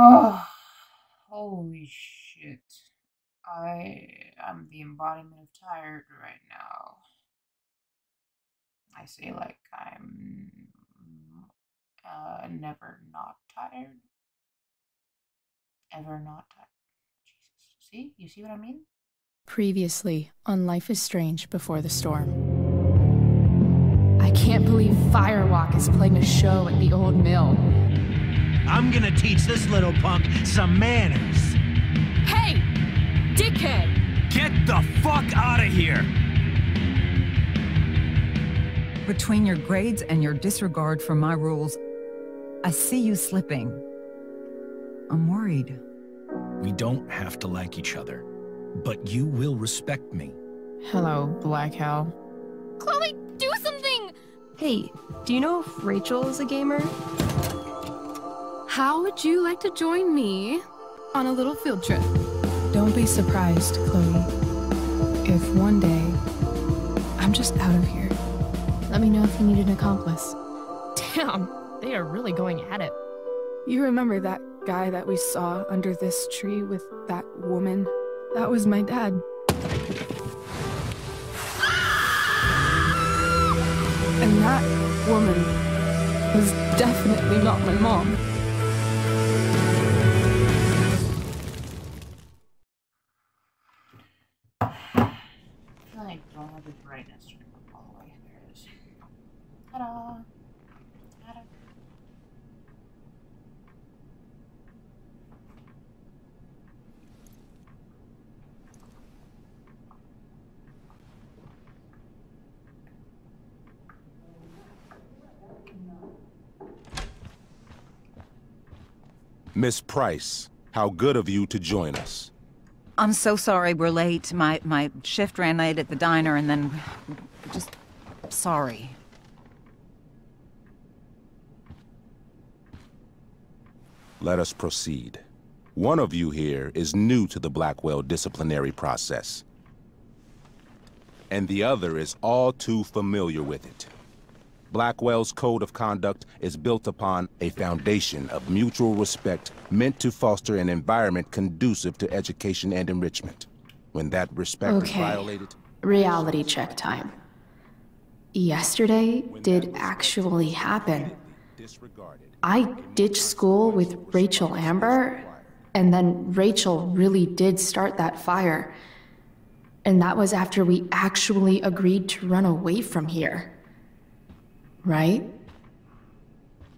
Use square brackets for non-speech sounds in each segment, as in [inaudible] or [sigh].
Oh, holy shit. I am the embodiment of tired right now. I say like I'm uh, never not tired. Ever not tired. Jesus. See? You see what I mean? Previously on Life is Strange Before the Storm. I can't believe Firewalk is playing a show at the old mill. I'm gonna teach this little punk some manners. Hey! Dickhead! Get the fuck out of here! Between your grades and your disregard for my rules, I see you slipping. I'm worried. We don't have to like each other, but you will respect me. Hello, Black Hell. Chloe, do something! Hey, do you know if Rachel is a gamer? How would you like to join me on a little field trip? Don't be surprised, Chloe, if one day I'm just out of here. Let me know if you need an accomplice. Damn, they are really going at it. You remember that guy that we saw under this tree with that woman? That was my dad. And that woman was definitely not my mom. Ta-da! Ta-da. Miss Price, how good of you to join us. I'm so sorry we're late. My my shift ran late at the diner and then just sorry. Let us proceed. One of you here is new to the Blackwell disciplinary process. And the other is all too familiar with it. Blackwell's code of conduct is built upon a foundation of mutual respect meant to foster an environment conducive to education and enrichment. When that respect is Okay. violated, Reality check time. Yesterday did actually happen. Disregarded. I ditched school with Rachel Amber, and then Rachel really did start that fire. And that was after we actually agreed to run away from here. Right?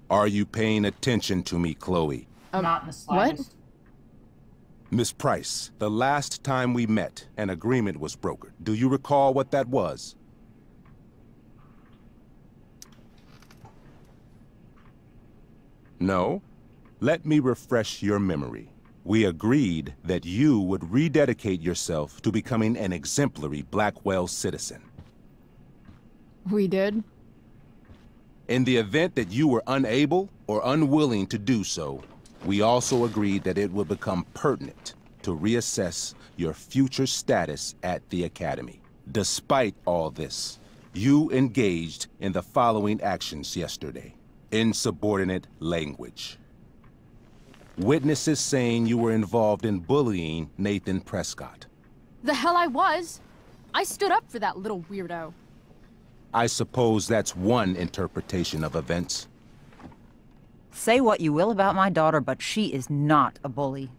Are you paying attention to me, Chloe? Um, Not in the slightest. What? Miss Price, the last time we met, an agreement was brokered. Do you recall what that was? No? Let me refresh your memory. We agreed that you would rededicate yourself to becoming an exemplary Blackwell citizen. We did? In the event that you were unable or unwilling to do so, we also agreed that it would become pertinent to reassess your future status at the Academy. Despite all this, you engaged in the following actions yesterday. Insubordinate language. Witnesses saying you were involved in bullying Nathan Prescott. The hell I was! I stood up for that little weirdo. I suppose that's one interpretation of events. Say what you will about my daughter, but she is not a bully.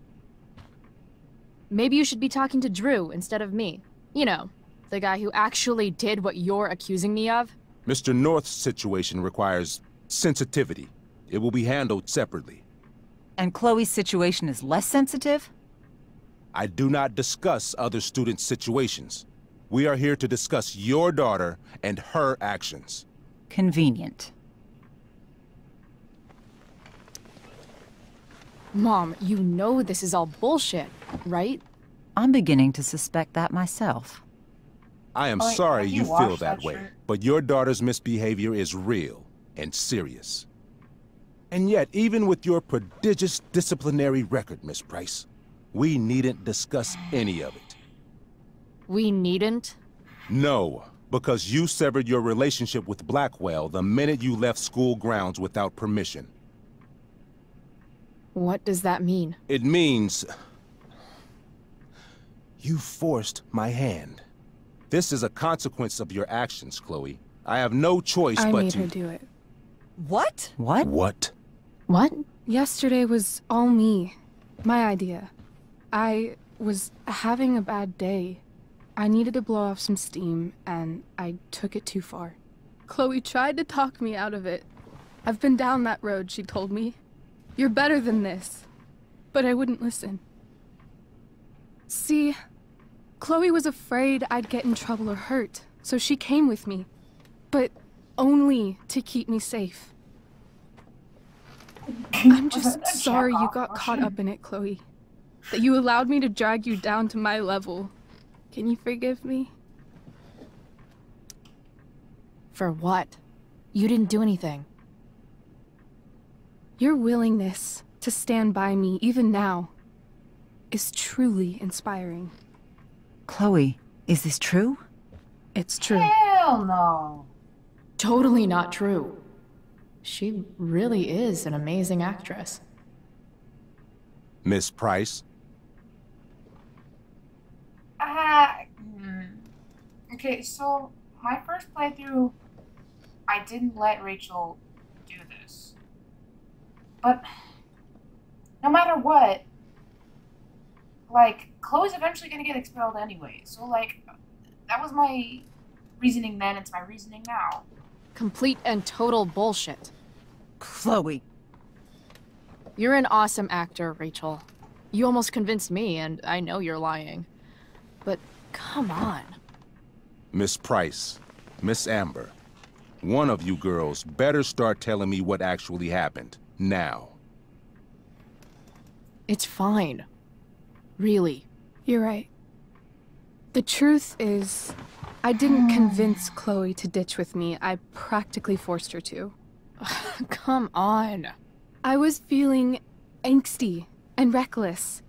Maybe you should be talking to Drew instead of me. You know, the guy who actually did what you're accusing me of. Mr. North's situation requires sensitivity. It will be handled separately. And Chloe's situation is less sensitive? I do not discuss other students' situations. We are here to discuss your daughter and her actions. Convenient. Mom, you know this is all bullshit, right? I'm beginning to suspect that myself. I am Oh, sorry you you feel that that way, shirt? but your daughter's misbehavior is real and serious. And yet, even with your prodigious disciplinary record, Miss Price, we needn't discuss any of it. We needn't. No, because you severed your relationship with Blackwell the minute you left school grounds without permission. What does that mean? It means... You forced my hand. This is a consequence of your actions, Chloe. I have no choice I but made to... her do it. What? What? What? What? Yesterday was all me. My idea. I was having a bad day. I needed to blow off some steam, and I took it too far. Chloe tried to talk me out of it. I've been down that road, she told me. You're better than this. But I wouldn't listen. See, Chloe was afraid I'd get in trouble or hurt, so she came with me. But only to keep me safe. I'm just [laughs] sorry you got caught up in it, Chloe. That you allowed me to drag you down to my level. Can you forgive me? For what? You didn't do anything. Your willingness to stand by me, even now, is truly inspiring. Chloe, is this true? It's true. Hell no. Totally not true. She really is an amazing actress. Miss Price? Ah, hmm. okay, so my first playthrough, I didn't let Rachel do this. But no matter what, like, Chloe's eventually gonna get expelled anyway. So, like, that was my reasoning then, it's my reasoning now. Complete and total bullshit. Chloe. You're an awesome actor, Rachel. You almost convinced me, and I know you're lying. But come on. Miss Price, Miss Amber, one of you girls better start telling me what actually happened. Now. It's fine. Really. You're right. The truth is, I didn't convince Chloe to ditch with me. I practically forced her to. [laughs] Come on. I was feeling angsty and reckless,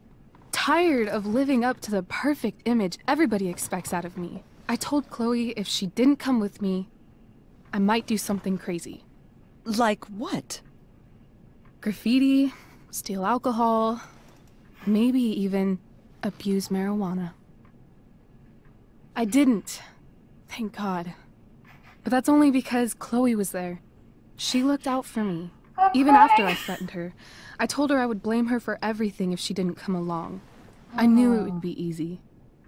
tired of living up to the perfect image everybody expects out of me. I told Chloe if she didn't come with me, I might do something crazy. Like what? Graffiti, steal alcohol, maybe even abuse marijuana. I didn't, thank God. But that's only because Chloe was there. She looked out for me, even after I threatened her. I told her I would blame her for everything if she didn't come along. I knew it would be easy,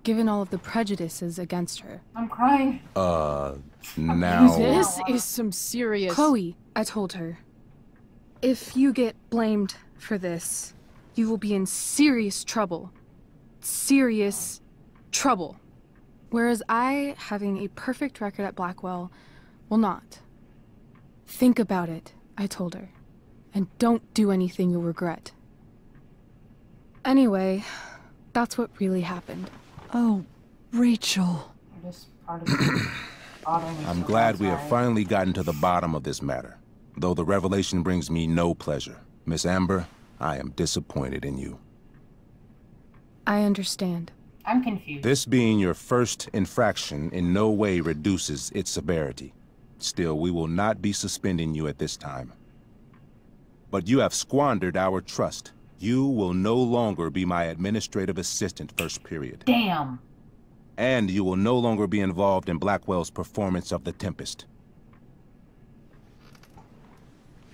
given all of the prejudices against her. I'm crying. Uh, now. This is some serious. Chloe, I told her, if you get blamed for this, you will be in serious trouble. Serious trouble. Whereas I, having a perfect record at Blackwell, will not. Think about it, I told her, and don't do anything you'll regret. Anyway, that's what really happened. Oh, Rachel. This part of the [coughs] bottom is I'm glad we have finally gotten to the bottom of this matter. Though the revelation brings me no pleasure. Miss Amber, I am disappointed in you. I understand. I'm confused. This being your first infraction in no way reduces its severity. Still, we will not be suspending you at this time. But you have squandered our trust. You will no longer be my administrative assistant first period. Damn. And you will no longer be involved in Blackwell's performance of The Tempest.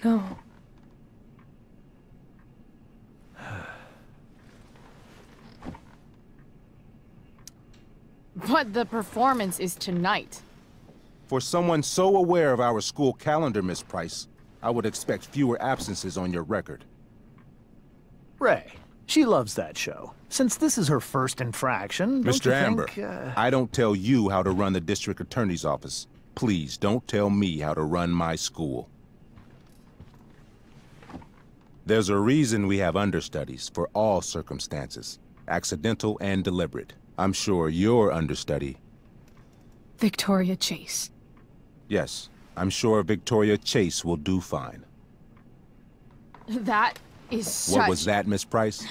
No. But the performance is tonight. For someone so aware of our school calendar, Miss Price, I would expect fewer absences on your record. Ray, she loves that show. Since this is her first infraction, don't Mr. you Amber, think, uh, I don't tell you how to run the district attorney's office. Please don't tell me how to run my school. There's a reason we have understudies for all circumstances, accidental and deliberate. I'm sure your understudy, Victoria Chase. yes, I'm sure Victoria Chase will do fine. That is such... What was that, Miss Price?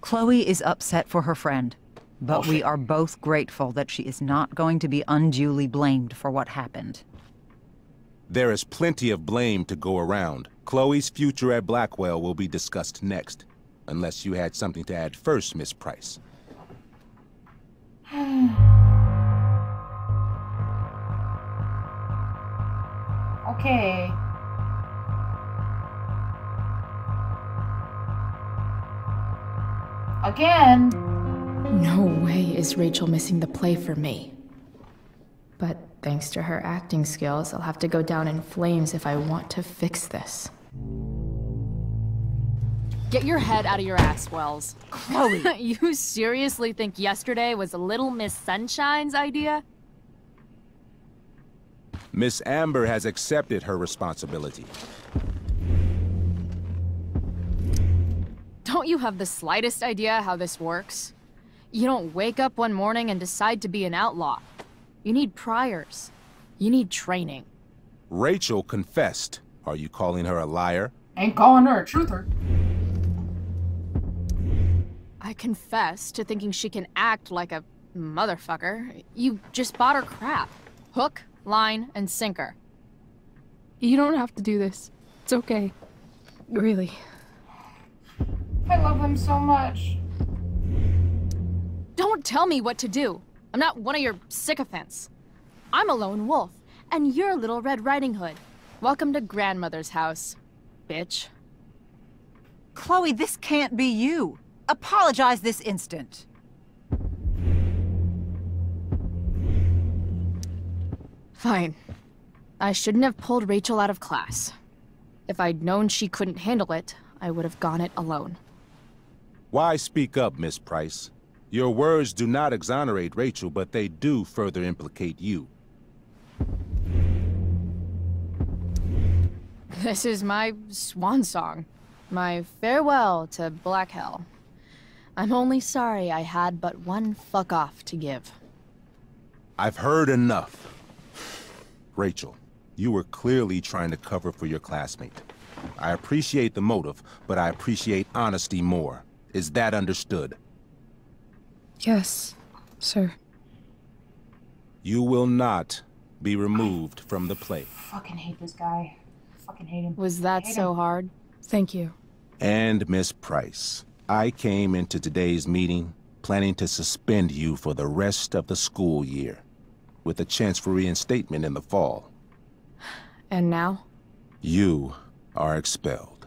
Chloe is upset for her friend, but oh, we are both grateful that she is not going to be unduly blamed for what happened. There is plenty of blame to go around. Chloe's future at Blackwell will be discussed next, unless you had something to add first, Miss Price. [sighs] okay. Again. No way is Rachel missing the play for me. But thanks to her acting skills, I'll have to go down in flames if I want to fix this. Get your head out of your ass, Wells. Chloe! [laughs] you seriously think yesterday was a Little Miss Sunshine's idea? Miss Amber has accepted her responsibility. Don't you have the slightest idea how this works? You don't wake up one morning and decide to be an outlaw. You need priors. You need training. Rachel confessed. Are you calling her a liar? Ain't calling her a truther. I confess to thinking she can act like a motherfucker. You just bought her crap. Hook, line, and sinker. You don't have to do this. It's okay. Really. I love him so much. Don't tell me what to do. I'm not one of your sycophants. I'm a lone wolf, and you're Little Red Riding Hood. Welcome to grandmother's house, bitch. Chloe, this can't be you. Apologize this instant. Fine. I shouldn't have pulled Rachel out of class. If I'd known she couldn't handle it, I would have gone it alone. Why speak up, Miss Price? Your words do not exonerate Rachel, but they do further implicate you. This is my swan song. My farewell to Black Hell. I'm only sorry I had but one fuck off to give. I've heard enough. Rachel, you were clearly trying to cover for your classmate. I appreciate the motive, but I appreciate honesty more. Is that understood? Yes, sir. You will not be removed from the play. Fucking hate this guy. Fucking hate him. Was that Hate so him. hard? Thank you. And Miss Price, I came into today's meeting planning to suspend you for the rest of the school year, with a chance for reinstatement in the fall. And now? You are expelled.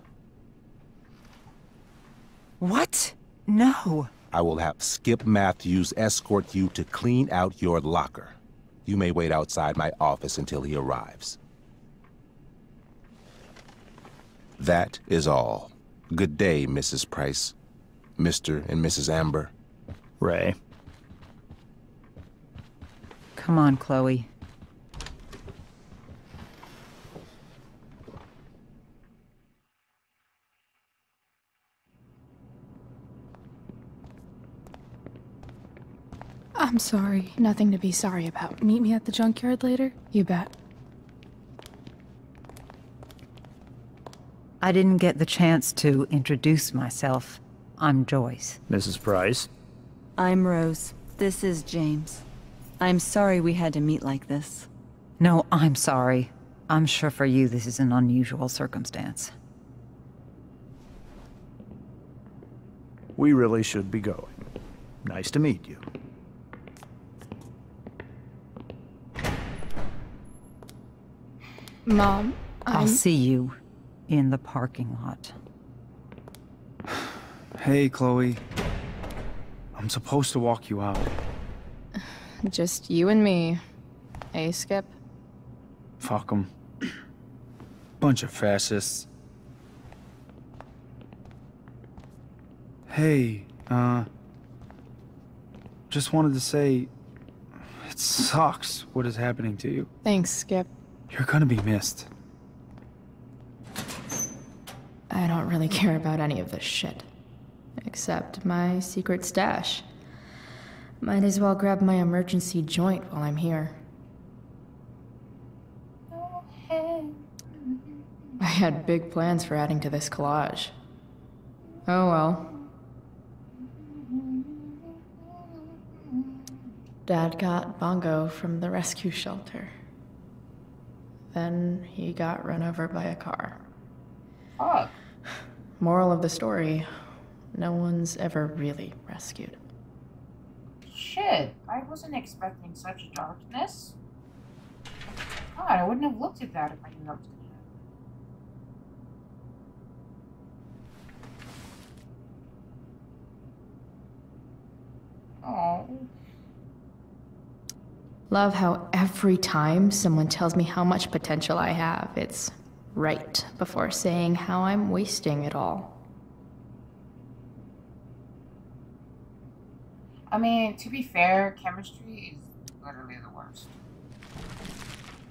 What? No. I will have Skip Matthews escort you to clean out your locker. You may wait outside my office until he arrives. That is all. Good day, Mrs. Price. Mr. and Mrs. Amber. Ray. Come on, Chloe. I'm sorry. Nothing to be sorry about. Meet me at the junkyard later? You bet. I didn't get the chance to introduce myself. I'm Joyce. Mrs. Price. I'm Rose. This is James. I'm sorry we had to meet like this. No, I'm sorry. I'm sure for you this is an unusual circumstance. We really should be going. Nice to meet you. Mom, I'll I'm... see you in the parking lot. Hey, Chloe. I'm supposed to walk you out. Just you and me. Hey, Skip? Fuck them. Bunch of fascists. Hey, uh... Just wanted to say... It sucks what is happening to you. Thanks, Skip. You're gonna be missed. I don't really care about any of this shit. Except my secret stash. Might as well grab my emergency joint while I'm here. I had big plans for adding to this collage. Oh well. Dad got Bongo from the rescue shelter. Then he got run over by a car. fuck? Moral of the story no one's ever really rescued. Shit, I wasn't expecting such darkness. God, I wouldn't have looked at that if I knew that was gonna happen. Oh. Love how every time someone tells me how much potential I have, it's right before saying how I'm wasting it all. I mean, to be fair, chemistry is literally the worst.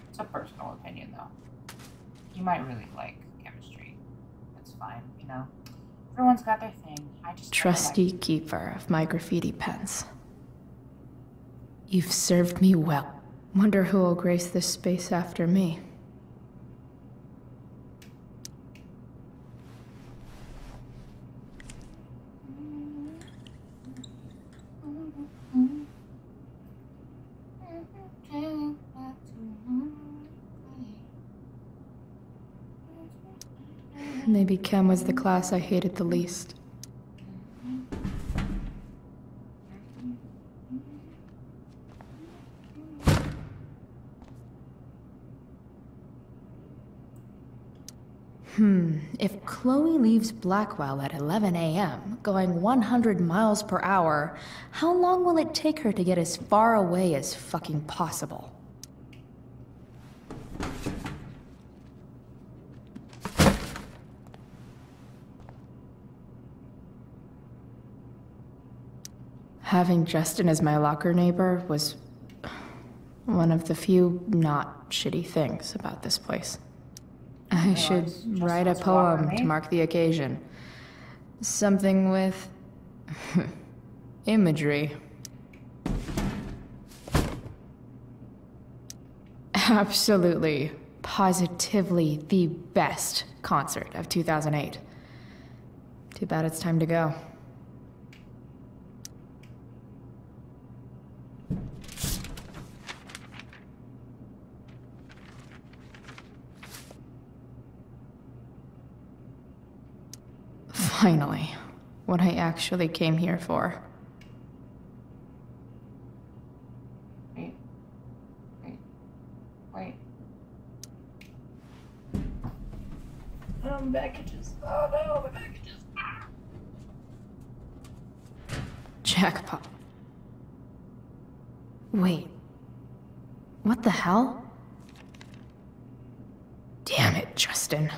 It's a personal opinion, though. You might really like chemistry. That's fine, you know. Everyone's got their thing. I just Trusty liked keeper of my graffiti pens. You've served me well. Wonder who will grace this space after me. Maybe chem was the class I hated the least. Hmm, if Chloe leaves Blackwell at 11 a.m., going 100 miles per hour, how long will it take her to get as far away as fucking possible? Having Justin as my locker neighbor was one of the few not shitty things about this place. I should write a poem to mark the occasion. Something with [laughs] imagery. Absolutely, positively the best concert of 2008. Too bad it's time to go. Finally, what I actually came here for. Wait. Wait. Wait. Um, packages. Oh no, my packages. Jackpot. Wait. What the hell? Damn it, Justin.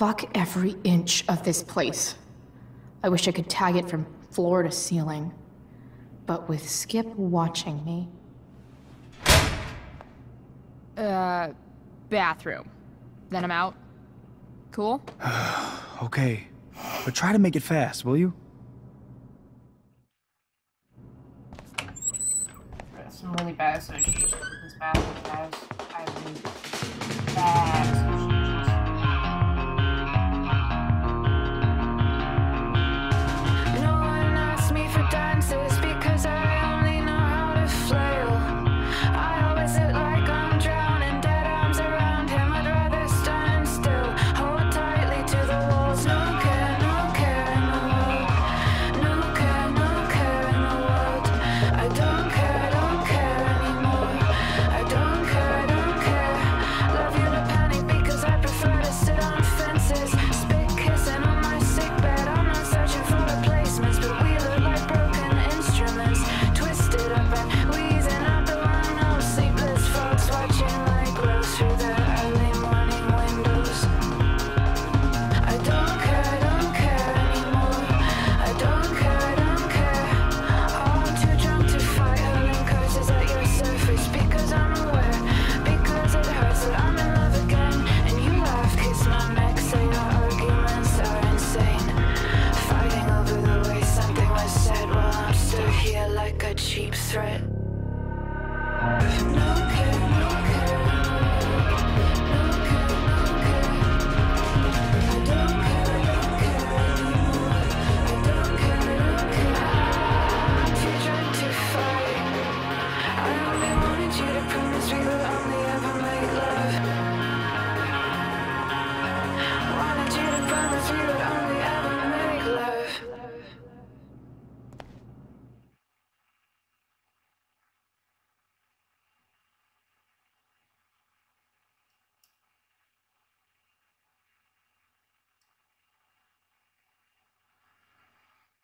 Fuck every inch of this place. I wish I could tag it from floor to ceiling. But with Skip watching me. Uh, bathroom. Then I'm out. Cool? [sighs] Okay. But try to make it fast, will you? Some really bad associations with this bathroom, guys. I have really bad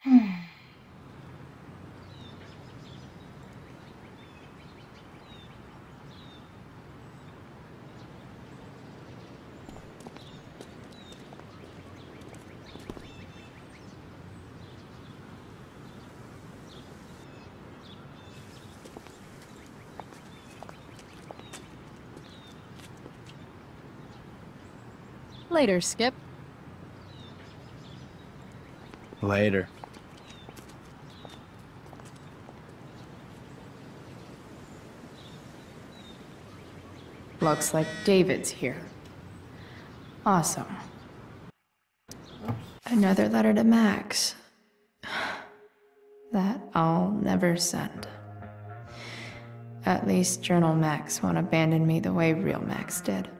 [sighs] Later, Skip. Later. Looks like David's here. Awesome. Another letter to Max. [sighs] That I'll never send. At least Journal Max won't abandon me the way real Max did.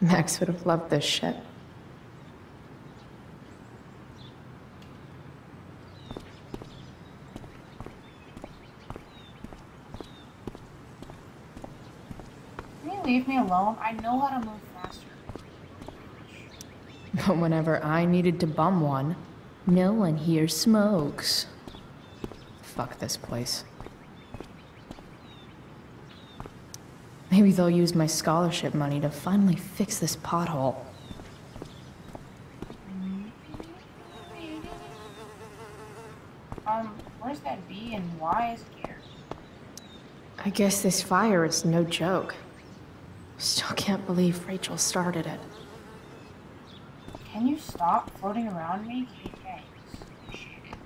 [laughs] Max would have loved this shit. Can you leave me alone? I know how to move faster. But whenever I needed to bum one, no one here smokes. Fuck this place. Maybe they'll use my scholarship money to finally fix this pothole. Um, where's that B and why is it here? I guess this fire is no joke. Still can't believe Rachel started it. Can you stop floating around me? Okay, thanks. Appreciate it.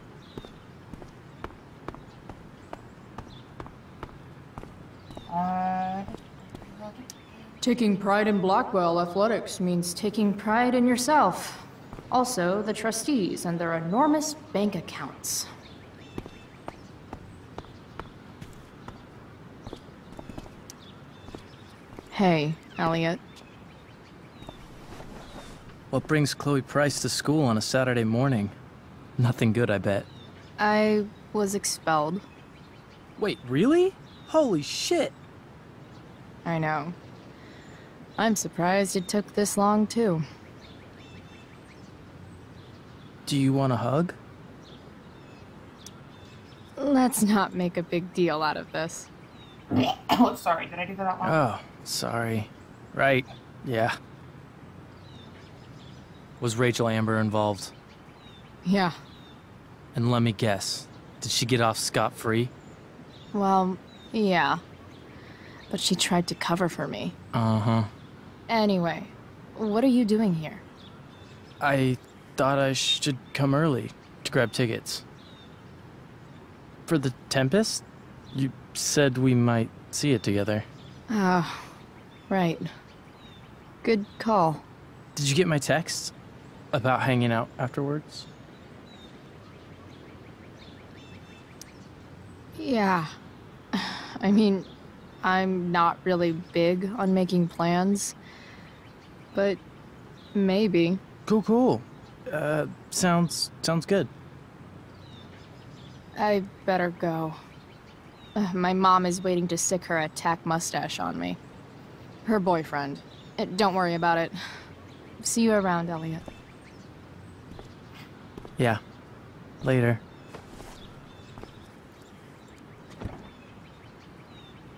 Uh, Taking pride in Blackwell athletics means taking pride in yourself. Also, the trustees and their enormous bank accounts. Hey, Elliot. What brings Chloe Price to school on a Saturday morning? Nothing good, I bet. I was expelled. Wait, really? Holy shit! I know. I'm surprised it took this long, too. Do you want a hug? Let's not make a big deal out of this. [coughs] oh, sorry. Did I do that out loud? Oh, sorry. Right. Yeah. Was Rachel Amber involved? Yeah. And let me guess. Did she get off scot-free? Well, yeah. But she tried to cover for me. Uh-huh. Anyway, what are you doing here? I thought I should come early to grab tickets. For the Tempest? You said we might see it together. Ah, right. Good call. Did you get my text? About hanging out afterwards? Yeah. [sighs] I mean, I'm not really big on making plans. But maybe. Cool, cool. Uh, sounds sounds good. I better go. Uh, [sighs] my mom is waiting to sic her attack mustache on me. Her boyfriend. Uh, don't worry about it. [sighs] See you around, Elliot. Yeah. Later.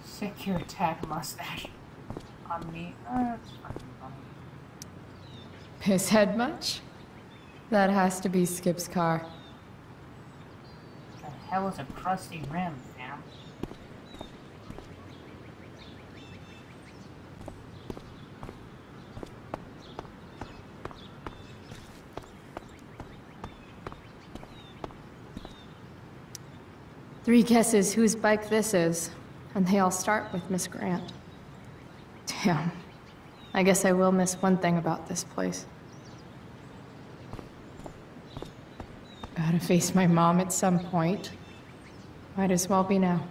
Sic your attack mustache on me. Oh, fucking head much? That has to be Skip's car. The hell is a crusty rim, fam? Three guesses whose bike this is, and they all start with Miss Grant. Damn. I guess I will miss one thing about this place. Gotta face my mom at some point. Might as well be now.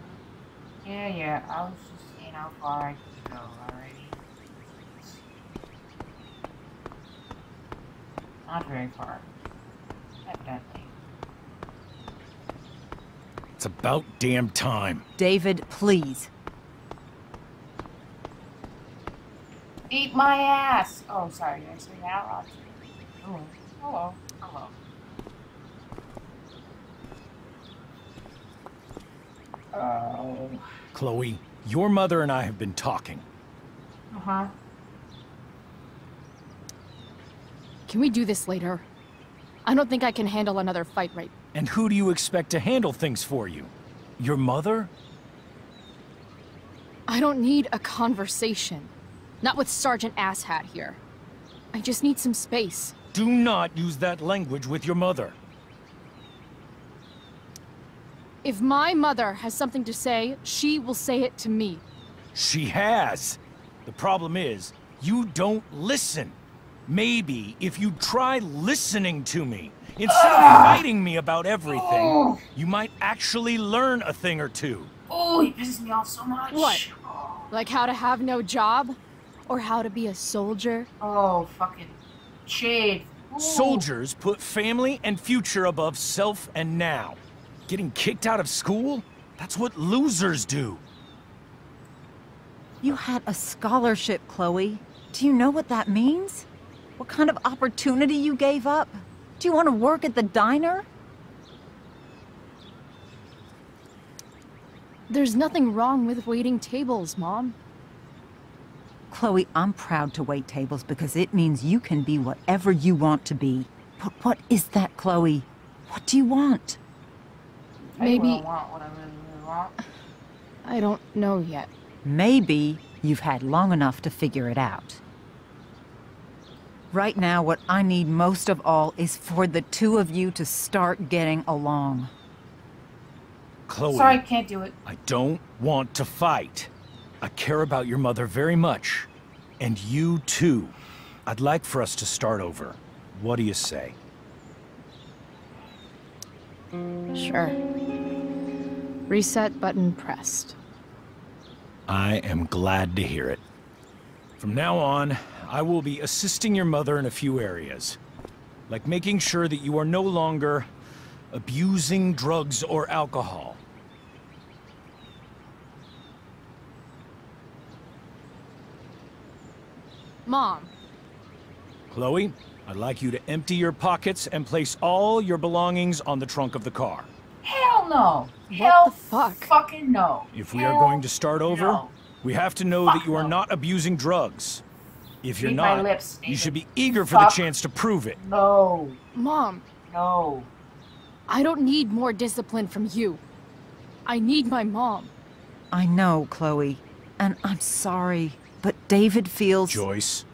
Yeah, yeah. I was just seeing how far I could go already. Not very far. Evidently. It's about damn time. David, please. Eat my ass! Oh, sorry. Did I say that out loud? Oh, hello. Hello. Oh. Chloe, your mother and I have been talking. Uh-huh. Can we do this later? I don't think I can handle another fight right. And who do you expect to handle things for you? Your mother? I don't need a conversation. Not with Sergeant Asshat here. I just need some space. Do not use that language with your mother. If my mother has something to say, she will say it to me. She has. The problem is, you don't listen. Maybe if you try listening to me, instead of ah! fighting me about everything, Oh. you might actually learn a thing or two. Oh, he pisses me off so much. What? Like how to have no job? Or how to be a soldier? Oh, fucking shade. Ooh. Soldiers put family and future above self and now. Getting kicked out of school? That's what losers do. You had a scholarship, Chloe. Do you know what that means? What kind of opportunity you gave up? Do you want to work at the diner? There's nothing wrong with waiting tables, Mom. Chloe, I'm proud to wait tables because it means you can be whatever you want to be. But what is that, Chloe? What do you want? Tell you what I Maybe- want, what I really, really want. I don't know yet. Maybe you've had long enough to figure it out. Right now, what I need most of all is for the two of you to start getting along. Chloe, Sorry, I can't do it. I don't want to fight. I care about your mother very much. And you too. I'd like for us to start over. What do you say? Sure. Reset button pressed. I am glad to hear it. From now on, I will be assisting your mother in a few areas. Like making sure that you are no longer abusing drugs or alcohol. Mom, Chloe, I'd like you to empty your pockets and place all your belongings on the trunk of the car. Hell no. Hell the fuck? fucking no. If we are going to start over, no. we have to know that you are not abusing drugs. If you're Read not, lips, you should be eager for the chance to prove it. No. Mom, No. I don't need more discipline from you. I need my mom. I know, Chloe, and I'm sorry, but David feels. Joyce.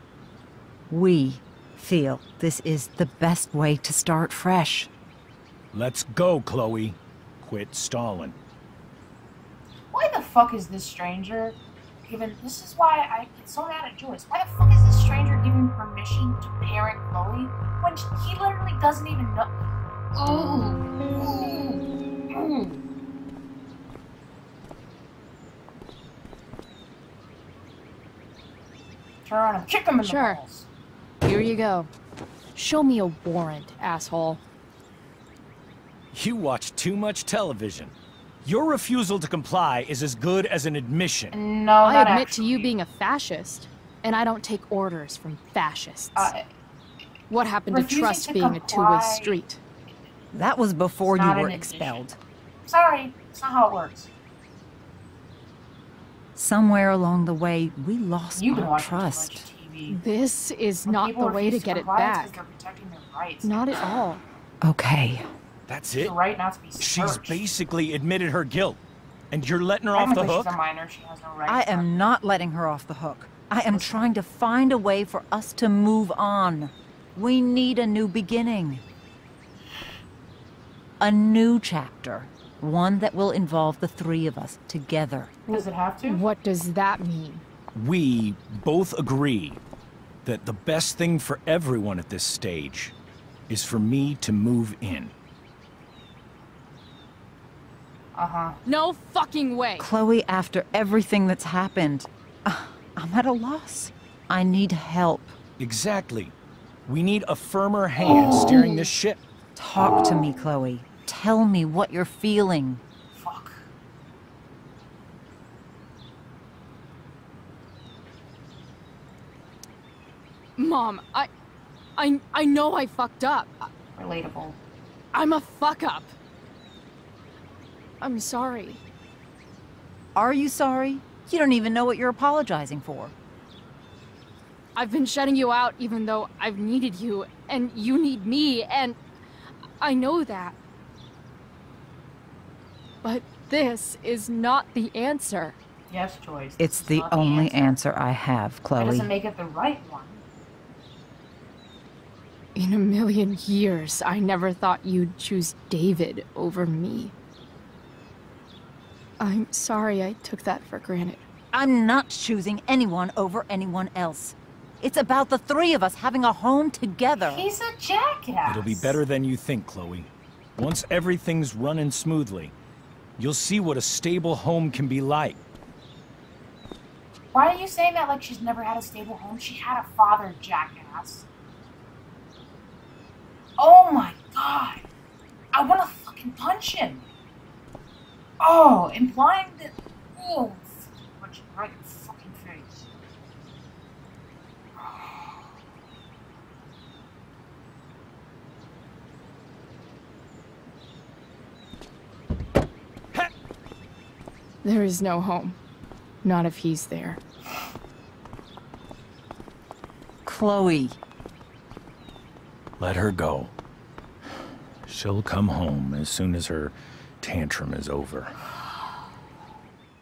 We feel this is the best way to start fresh. Let's go, Chloe. Quit stalling. Why the fuck is this stranger given? This is why I get so mad at Joyce. Why the fuck is this stranger giving permission to parent Chloe when he literally doesn't even know? Ooh. Ooh. Ooh. Turn around and kick him in the Sure. balls. Here you go. Show me a warrant, asshole. You watch too much television. Your refusal to comply is as good as an admission. No, I admit actually. to you being a fascist, and I don't take orders from fascists. Uh, what happened to trust to being a two-way street? That was before you were expelled. Sorry, it's not how it works. Somewhere along the way, we lost You've our watching too trust. Much This is When not the way to get it comply, it's 'cause back. They're protecting their rights. Not at all. Okay. That's it. right not to be She's basically admitted her guilt. And you're letting her off the hook? She's a minor. She has no rights. I am not letting her off the hook. I am trying to find a way for us to move on. We need a new beginning. A new chapter. One that will involve the three of us together. Does it have to? What does that mean? We both agree that the best thing for everyone at this stage is for me to move in. Uh huh. No fucking way. Chloe, after everything that's happened, uh, I'm at a loss. I need help. Exactly. We need a firmer hand steering this ship. Talk to me, Chloe. Tell me what you're feeling. Fuck. Mom, I, I, I know I fucked up. Relatable. I'm a fuck up. I'm sorry. Are you sorry? You don't even know what you're apologizing for. I've been shutting you out even though I've needed you, and you need me, and I know that. But this is not the answer. Yes, Joyce. It's this is the only answer. answer I have, That Chloe. doesn't make it the right one. In a million years, I never thought you'd choose David over me. I'm sorry I took that for granted. I'm not choosing anyone over anyone else. It's about the three of us having a home together. He's a jackass. It'll be better than you think, Chloe. Once everything's running smoothly, you'll see what a stable home can be like. Why are you saying that like she's never had a stable home? She had a father, jackass. Oh my god. I wanna fucking punch him. Oh, implying that. Oh, punch him right in the fucking face. [sighs] There is no home. Not if he's there. Chloe. Let her go. She'll come home as soon as her tantrum is over.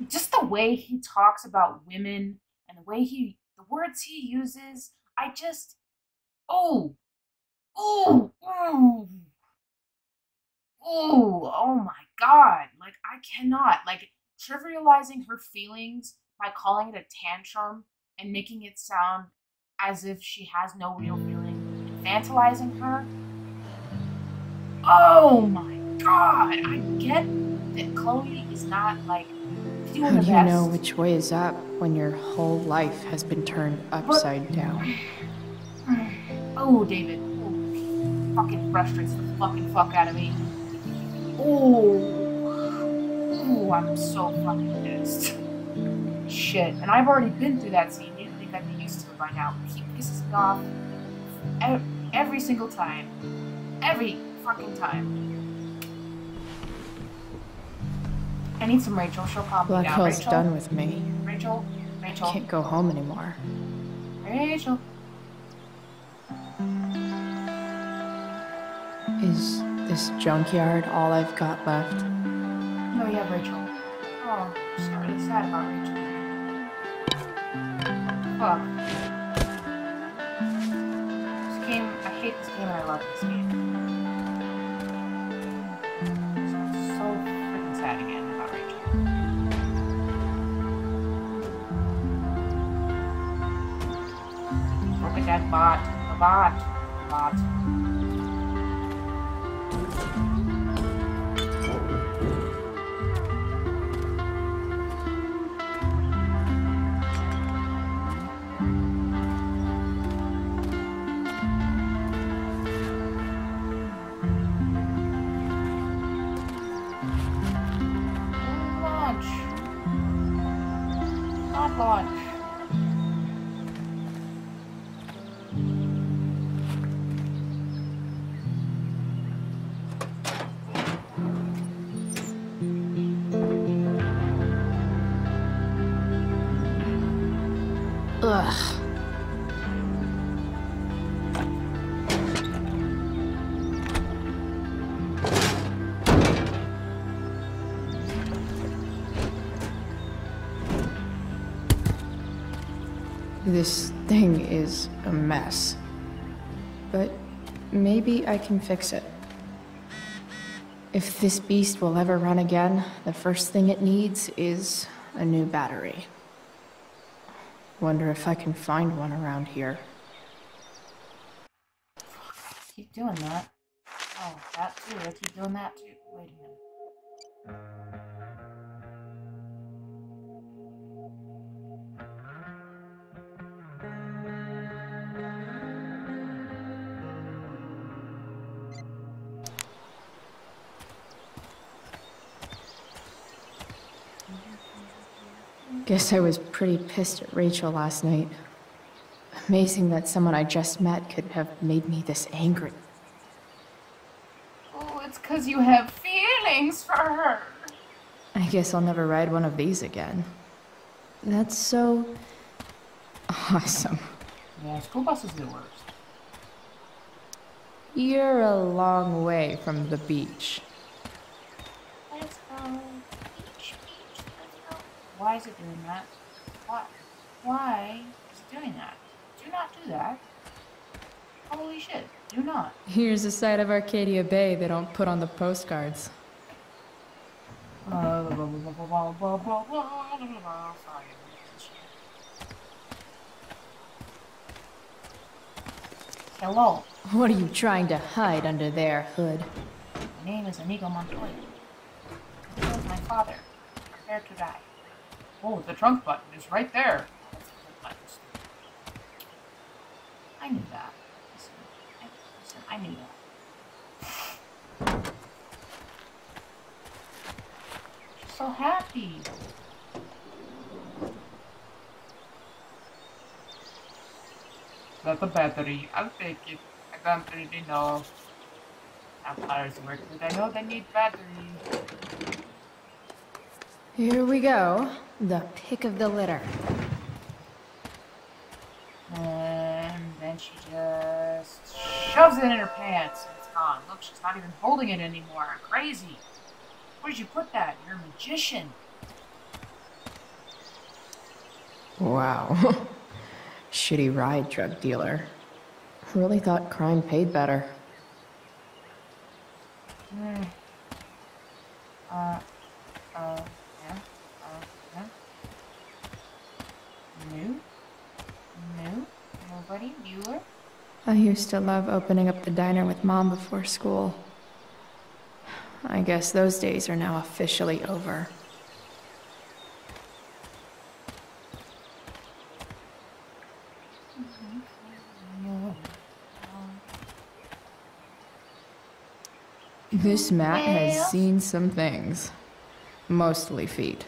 Just the way he talks about women and the way he. the words he uses, I just. Oh! Oh! Oh! Oh! Oh my god! Like, I cannot. Like, trivializing her feelings by calling it a tantrum and making it sound as if she has no real feeling, infantilizing her. Oh my god! I get that Chloe is not like doing How the do you know which way is up when your whole life has been turned upside down? [sighs] Oh, David. Oh, fucking frustrates the fucking fuck out of me. Oh. Oh, I'm so fucking pissed. Shit. And I've already been through that scene. You'd think I'd be used to it by now. He pisses me off. ev- Every single time. Every fucking time. I need some Rachel. She'll calm me down. Blackwell's Rachel. done with me. Rachel. Rachel. I can't go home anymore. Rachel. Is this junkyard all I've got left? No, you have Rachel. Oh, I'm sorry. That's sad about Rachel. Fuck. This game, I hate this game and I love this game. Look at that bot. The bot. The bot. I can fix it. If this beast will ever run again, the first thing it needs is a new battery. Wonder if I can find one around here. Keep doing that. Oh, that too. I keep doing that too. Wait a minute. Guess I was pretty pissed at Rachel last night. Amazing that someone I just met could have made me this angry. Oh, it's because you have feelings for her. I guess I'll never ride one of these again. That's so awesome. Yeah, school bus is the worst. You're a long way from the beach. Let's go. Beach, beach, let's go. Why is it doing that? Why? Why is it doing that? Do not do that. Holy shit, do not. [laughs] Here's a side of Arcadia Bay they don't put on the postcards. Uh. Hello, What are you trying to hide under there, Hood? my name is Inigo Montoya. I killed my father. Prepare to die. Oh, the trunk button is right there. I knew that. Listen, I, listen, I knew that. She's so happy. That's a battery. I'll take it. I don't really know how cars work, but I know they need batteries. Here we go. The pick of the litter. And then she just shoves it in her pants and it's gone. Look, she's not even holding it anymore. Crazy. Where did you put that? You're a magician. Wow. [laughs] Shitty ride, drug dealer. Really thought crime paid better. Uh, uh, uh, yeah. New? New? Nobody? Bueller? I used to love opening up the diner with Mom before school. I guess those days are now officially over. This mat has seen some things. Mostly feet.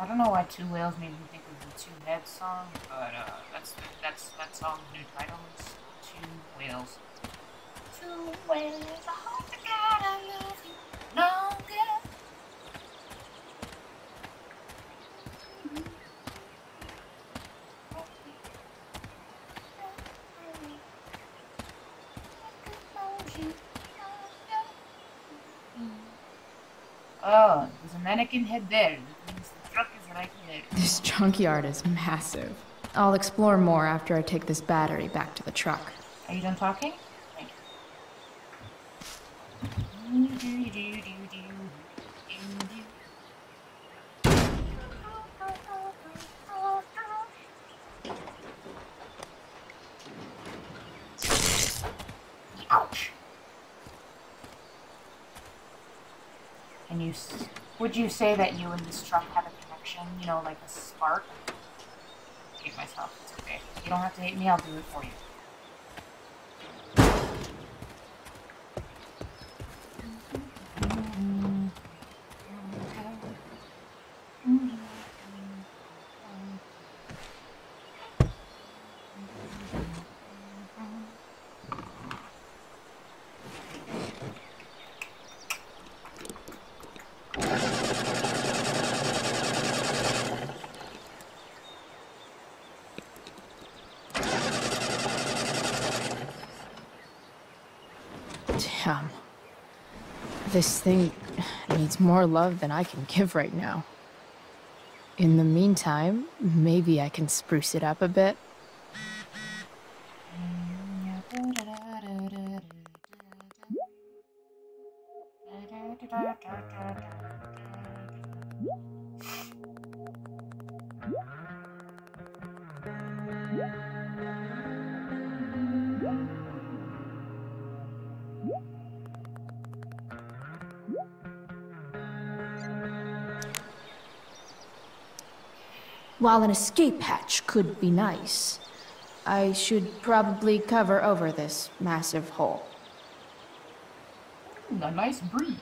I don't know why Two Whales made me think of the Two Heads song, but uh, that's that's that song's new title is two whales. Two whales, I hope to God I love you longer. Oh, there's a mannequin head there. That means the truck is right there. This junkyard is massive. I'll explore more after I take this battery back to the truck. Are you done talking? Ouch. And you, would you say that you and this truck have know, like a spark? Hate myself. It's okay. You don't have to hate me. I'll do it for you. Damn. This thing needs more love than I can give right now. In the meantime, maybe I can spruce it up a bit. While an escape hatch could be nice, I should probably cover over this massive hole. A nice breeze.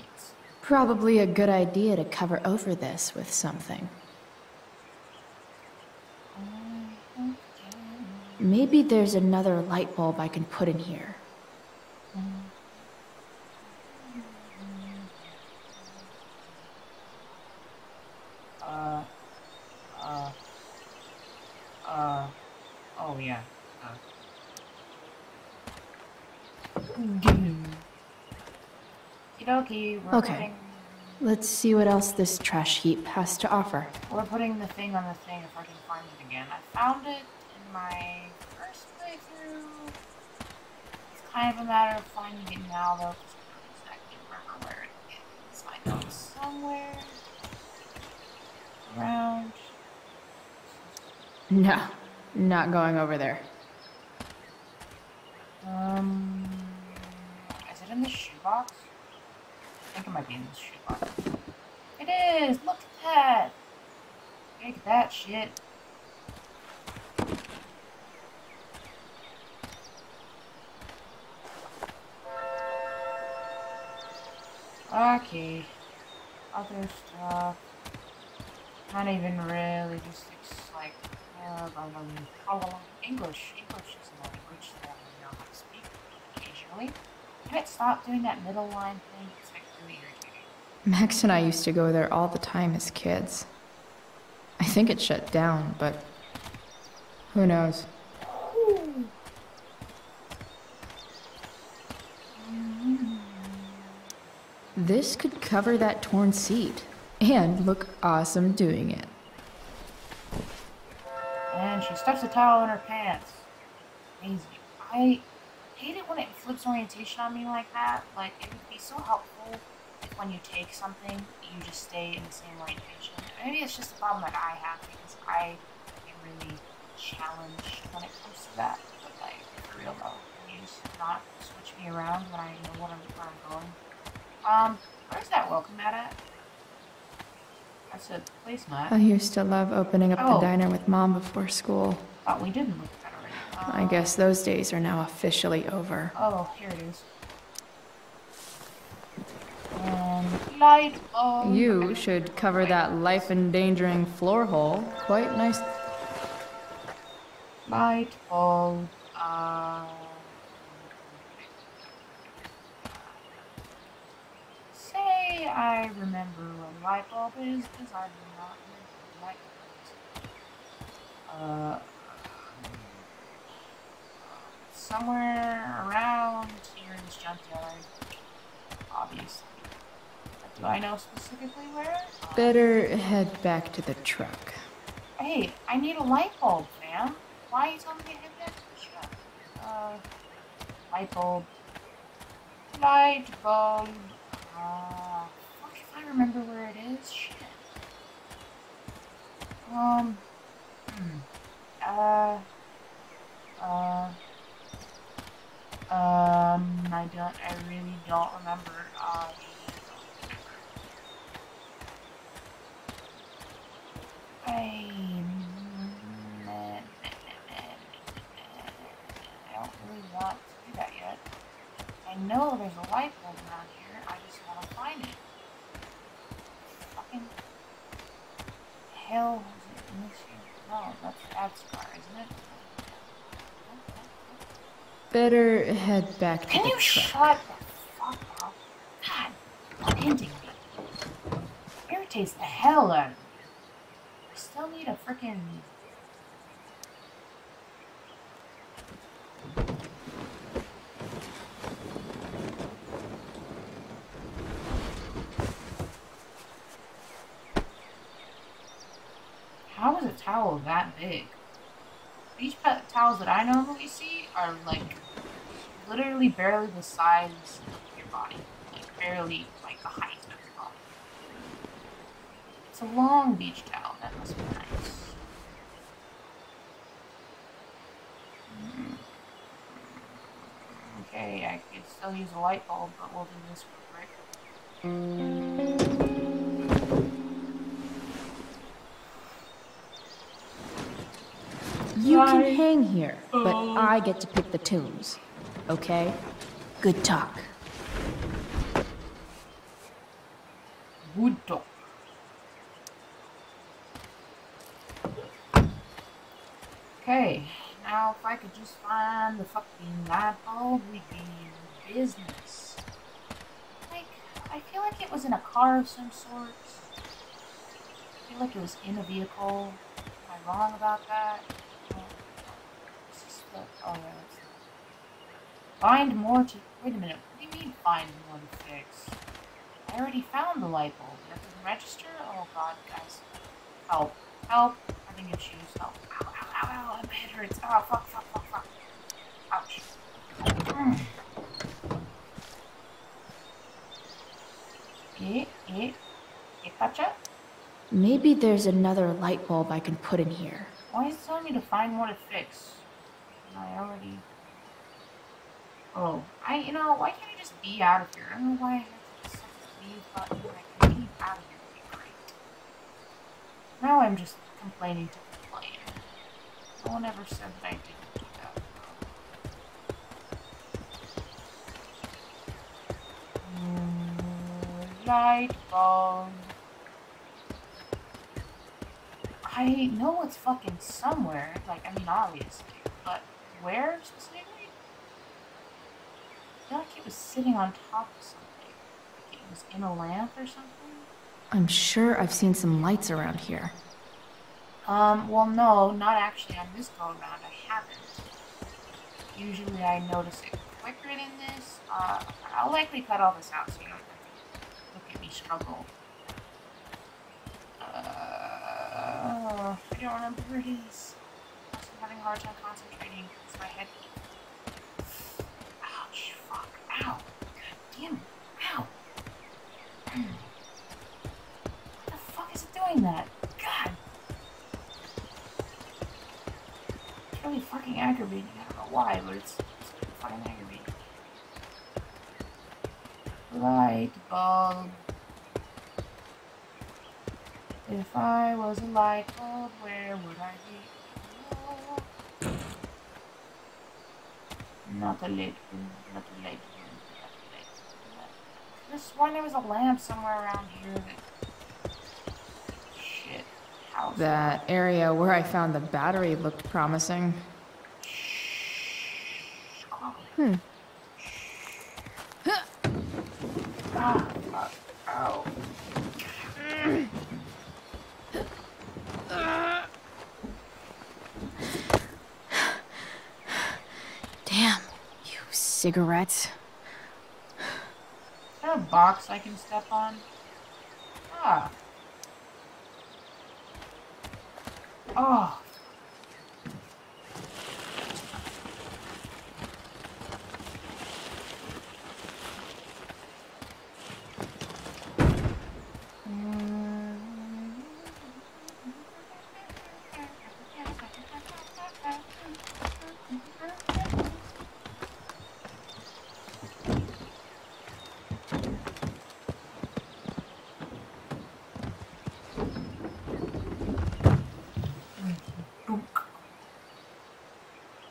Probably a good idea to cover over this with something. Oh, Maybe there's another light bulb I can put in here. Uh, uh, uh, oh yeah. Uh. Okie we're Okay. putting Let's see what else this trash heap has to offer. we're putting the thing on the thing if I can find it again. I found it in my first playthrough. It's kind of a matter of finding it now though, I don't remember where it is. I know somewhere around. No, not going over there. Um, is it in the shoebox? I think it might be in the shoebox. It is! Look at that! Take that shit. Okay. Other stuff. Not even really, just it's like, uh, blah, blah, blah, blah. English. English is a language that I know how to speak occasionally. Can it stop doing that middle line thing? Max and I used to go there all the time as kids. I think it shut down, but who knows? This could cover that torn seat and look awesome doing it. And she stuffs a towel in her pants. Amazing. I hate it when it flips orientation on me like that. Like, it would be so helpful if when you take something, you just stay in the same orientation. Maybe it's just a problem that I have because I get really challenged when it comes to that. But, like, for real though, can you just not switch me around when I know what I'm, where I'm going? Um, where's that welcome mat at? That's a placemat. I used to love opening up Oh. the diner with mom before school. Thought we didn't look that already. I guess those days are now officially over. Oh, here it is light. You should cover that life-endangering floor hole quite nice. Light bulb. Uh... Say I remember what light bulb is, because I do not remember light bulbs. Uh, somewhere around here in this junkyard, obviously. Do I know specifically where? Better head back to the truck. Hey, I need a light bulb, fam. Why are you telling me to head back to the truck? Uh, light bulb. Light bulb. Uh, fuck if I remember where it is. Shit. Um. Hmm. Uh. Uh. Um. I don't. I really don't remember. Uh. I. Don't really want to do that yet. I know there's a light bulb around here. I just want to find it. Fucking hell is it in this here? No, that's that's far, isn't it? Better head back to Can the you truck. shut the fuck up? God, me. Irritates the hell out of me. Still need a freaking. How is a towel that big? These pe- towels that I normally see are like literally barely the size of your body. Like barely like the height of your body. It's a long beach towel. That must be nice. Mm. Okay, I could still use a light bulb, but we'll do this real quick. You Bye. can hang here, but Oh. I get to pick the tunes. Okay? Good talk. Good dog. Okay, now if I could just find the fucking light bulb, we'd be in business. Like, I feel like it was in a car of some sort. I feel like it was in a vehicle. Am I wrong about that? The, oh yeah, Find more to, wait a minute, what do you mean find more to fix? I already found the light bulb. That doesn't register? Oh god, guys. Help. Help. I think it's shoes. Help. Ow, ow. My head hurts. Ow, fuck, fuck, fuck, fuck. Ouch. Mm. Gotcha. Maybe there's another light bulb I can put in here. Why is it telling me to find more to fix? I already... Oh, I, you know, why can't I just be out of here? I don't know why I have to the leave button. I can leave out of here. Now I'm just complaining to complain. No one ever said that I didn't do that. Light bulb. I know it's fucking somewhere. Like, I mean, obviously. But where specifically? I feel like it was sitting on top of something. Like it was in a lamp or something. I'm sure I've seen some lights around here. Um, well, no, not actually on this go around. I haven't. Usually I notice it quicker than this. Uh, I'll likely cut all this out so you don't look at me struggle. Uh, I don't remember where it is. I'm having a hard time concentrating because my head. Ouch, fuck, ow. God damn it, ow. What the fuck is it doing that? God. It's really fucking aggravating. I don't know why, but it's, it's fucking aggravating. Light bulb. If I was a light bulb, where would I be? Not a light bulb, not a light bulb, not. This one there was a lamp somewhere around here that. That area where I found the battery looked promising. Hmm. Damn, you cigarettes. Is there a box I can step on? Ah. Oh.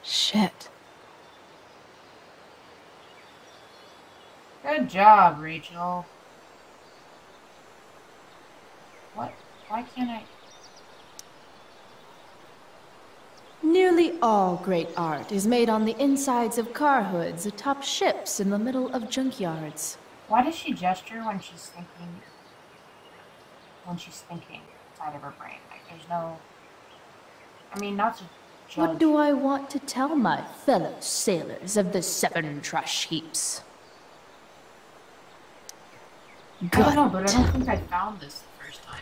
Shit. Good job, Rachel. What? Why can't I? Nearly all great art is made on the insides of car hoods atop ships in the middle of junkyards. Why does she gesture when she's thinking? When she's thinking inside of her brain, like there's no. I mean, not to judge. What do I want to tell my fellow sailors of the seven trash heaps? I don't know, but I don't think I found this the first time.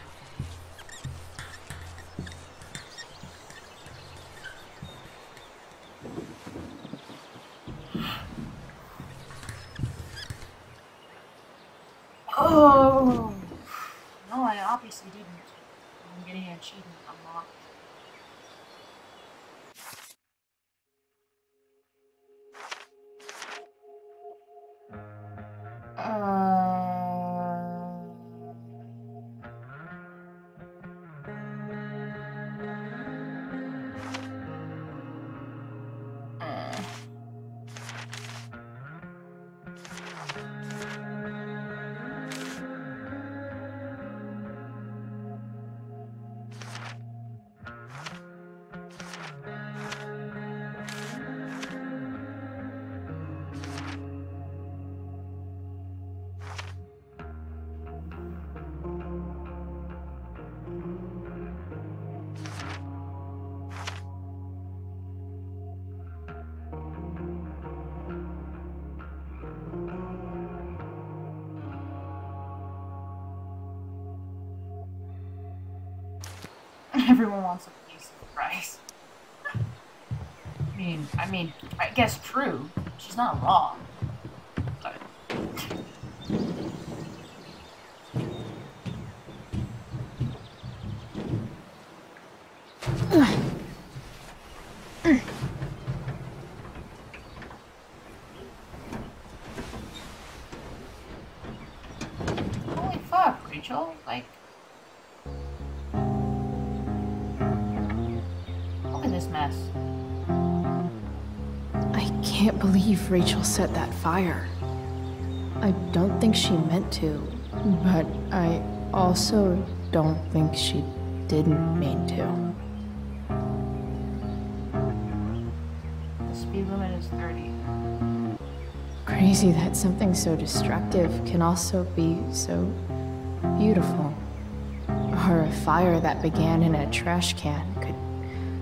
Oh no, I obviously didn't. I'm getting an achievement Everyone wants a piece of the price. [laughs] I mean, I mean, I guess true. She's not wrong. Believe Rachel set that fire. I don't think she meant to, but I also don't think she didn't mean to. The speed limit is 30. Crazy that something so destructive can also be so beautiful. Or a fire that began in a trash can could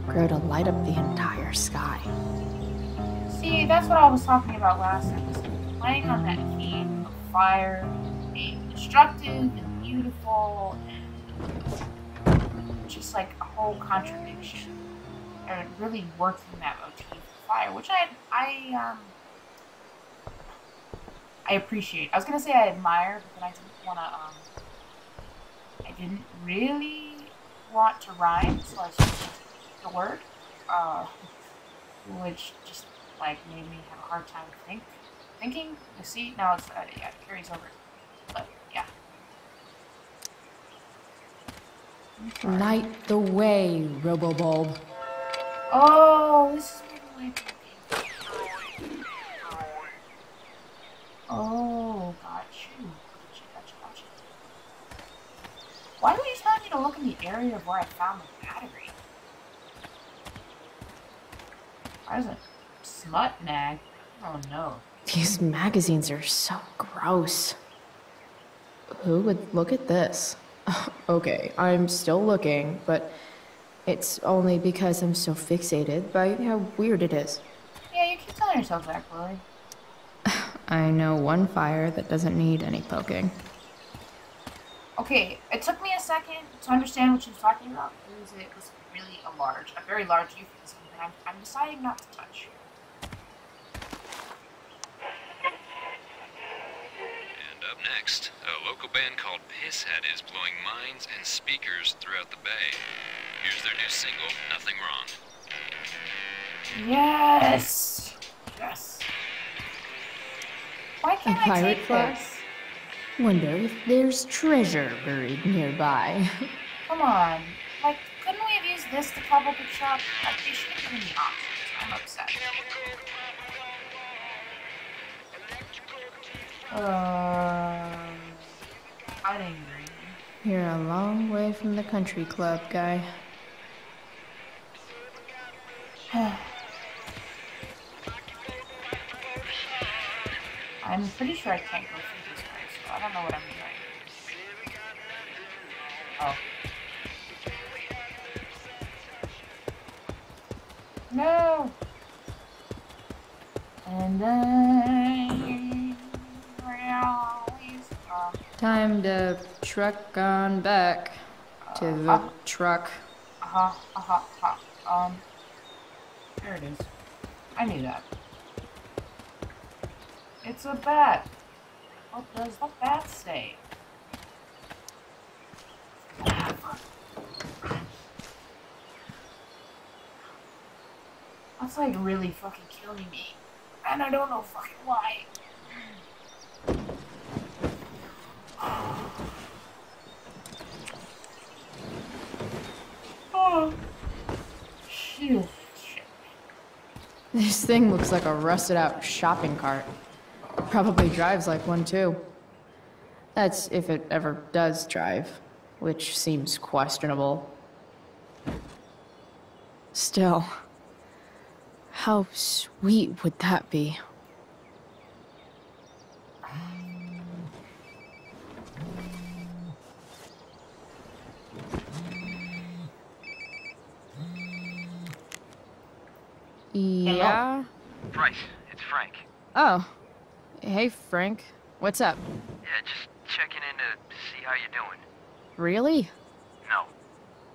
grow to light up the entire sky. That's what I was talking about last episode. Playing on that theme of fire being destructive and beautiful and just like a whole contradiction. And really working that motif of fire, which I I um I appreciate. I was gonna say I admire, but then I didn't wanna um I didn't really want to rhyme, so I switched the word. Uh which just like made me have a hard time think thinking. You see, now it's uh, yeah, it carries over. But yeah. Light the way, Robobulb. Oh, this is my Oh, got you. Gotcha, gotcha, gotcha. Why do you tell me to look in the area of where I found the battery? Why is it smut nag? Oh no. These magazines are so gross. Who would look at this? [laughs] okay, I'm still looking, but it's only because I'm so fixated by how weird it is. Yeah, you keep telling yourself that, Chloe. [laughs] I know one fire that doesn't need any poking. Okay, it took me a second to understand what she was talking about. It was, it was really a large, a very large euphemism that I'm, I'm deciding not to touch. And up next, a local band called Pisshead is blowing minds and speakers throughout the bay. Here's their new single, Nothing Wrong. Yes! Yes. Why can't I pirate take flag? this? Wonder if there's treasure buried nearby. Come on. Like, couldn't we have used this to cover the shop? Like, they should have given me options. I'm upset. Um, I'm angry. You're a long way from the country club, guy. [sighs] I'm pretty sure I can't go through this way, so I don't know what I'm doing. Oh. No! And I realize uh, Time to truck on back to the Uh, truck. uh-huh, uh-huh, uh-huh. Um, there it is. I knew that. It's a bat. What does the bat say? That's like really fucking killing me. And I don't know fucking why. Oh. This thing looks like a rusted out shopping cart. Probably drives like one too. That's if it ever does drive, which seems questionable. Still, how sweet would that be? Yeah? Price, it's Frank. Oh. Hey, Frank. What's up? Yeah, just checking in to see how you're doing. Really? No.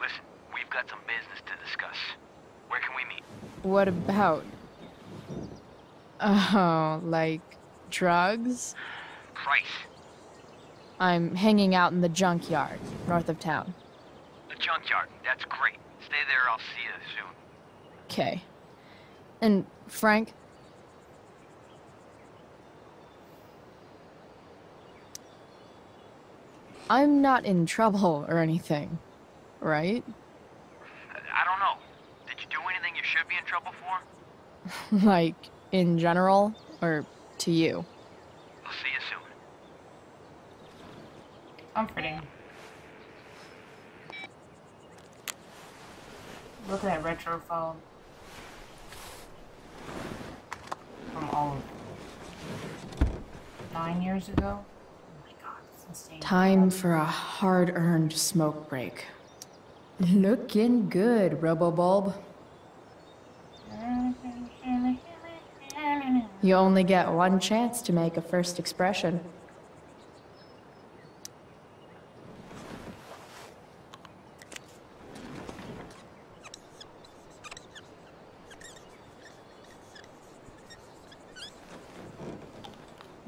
Listen, we've got some business to discuss. Where can we meet? What about? Oh, like drugs? Price. I'm hanging out in the junkyard, north of town. The junkyard. That's great. Stay there, I'll see you soon. Okay. And Frank? I'm not in trouble or anything, right? I don't know. Did you do anything you should be in trouble for? [laughs] like, in general, or to you? I'll see you soon. I'm Comforting. Look at that retro phone. From all of nine years ago. Oh god. Time for a hard earned smoke break. Looking good, Robobulb. You only get one chance to make a first expression.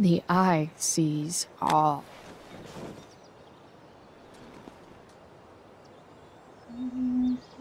The eye sees all. Mm -hmm.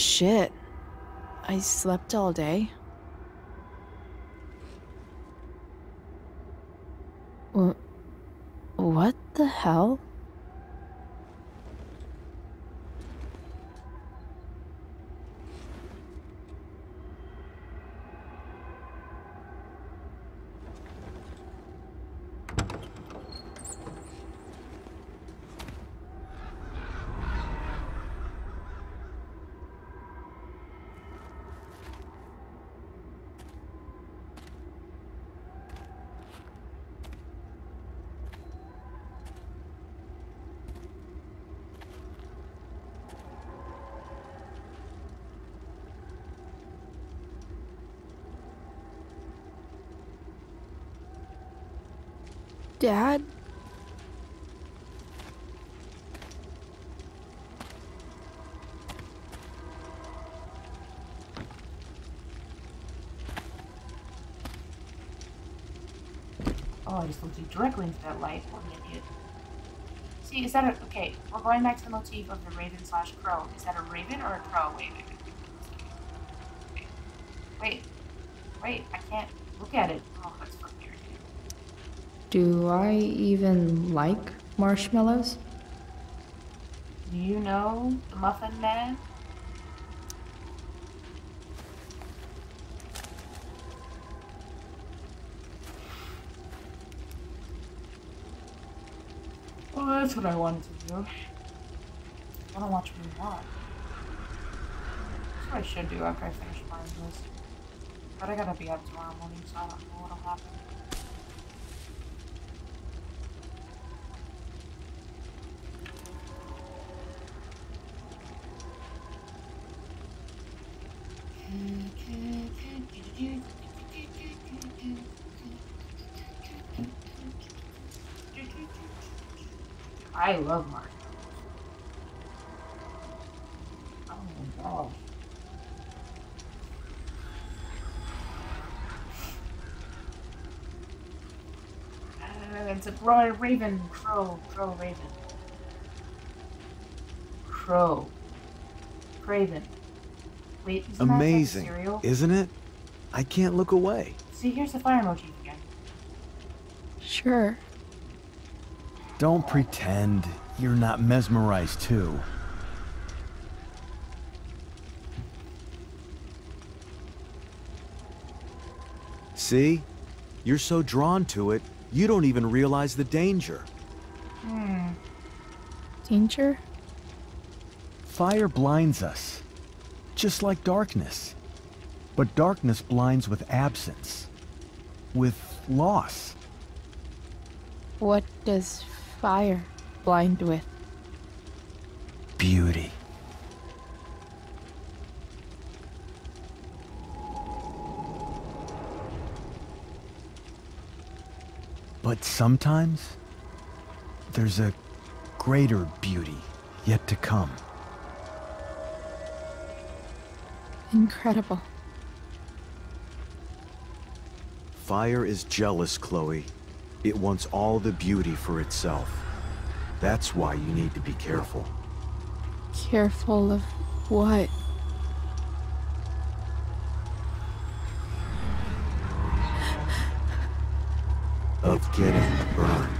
Shit. I slept all day. Wha- What the hell? Dad? Oh, I just you directly into that light. What an idiot. See, is that a... Okay, we're going back to the motif of the raven slash crow. Is that a raven or a crow? Wait, wait, wait. Wait. Wait, I can't look at it. Oh, that's fucking irritating. Do I even like marshmallows? Do you know the Muffin Man? Well, that's what I wanted to do. I want to watch Mulan. That's what I should do after I finish my list. But I gotta be up tomorrow morning, so I don't know what'll happen. I love marshmallows. Oh my gosh. Uh, it's a ra- raven, crow, crow, raven. Crow. Craven. Wait, isn't that like Amazing, cereal? isn't it? I can't look away. See, here's the fire emoji again. Sure. Don't pretend you're not mesmerized too. See? You're so drawn to it, you don't even realize the danger. Hmm. Danger? Fire blinds us, just like darkness. But darkness blinds with absence, with loss. What does fire blind with? But sometimes, there's a greater beauty yet to come. Incredible. Fire is jealous, Chloe. It wants all the beauty for itself. That's why you need to be careful. Careful of what? Of getting burned.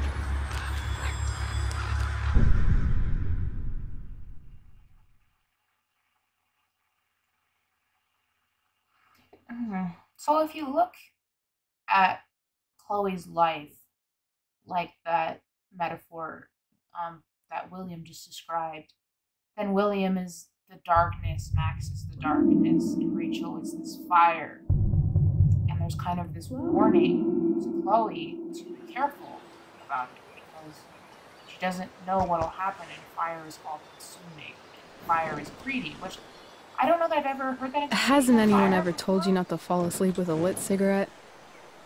Mhm. So if you look at Chloe's life like that metaphor um, that William just described, then William is the darkness, Max is the darkness, and Rachel is this fire. There's kind of this warning to Chloe to be careful about it because she doesn't know what'll happen, and fire is all consuming. Fire is greedy, which I don't know that I've ever heard that. Hasn't anyone fire, ever told you not to fall asleep with a lit cigarette?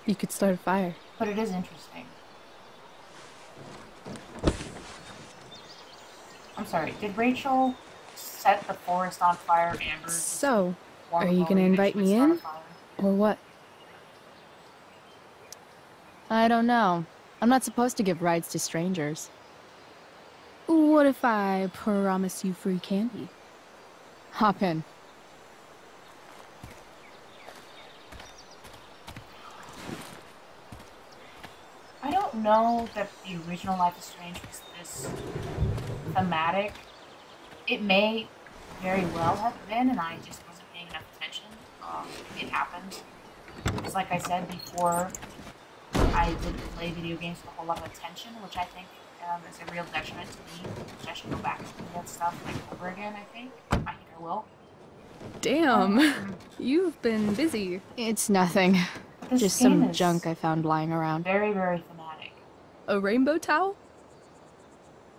You could start a fire. But it is interesting. I'm sorry, did Rachel set the forest on fire, Amber? So, are you gonna invite me in? Or what? I don't know. I'm not supposed to give rides to strangers. What if I promise you free candy? Hop in. I don't know that the original Life is Strange was this thematic. It may very well have been, and I just wasn't paying enough attention. Um, it happened. Because, like I said before, I didn't play video games with a whole lot of attention, which I think um, is a real detriment to me. Which I should go back and do that stuff like over again. I think. I think I will. Damn, [laughs] you've been busy. It's nothing. This Just some junk I found lying around. Very, very thematic. A rainbow towel?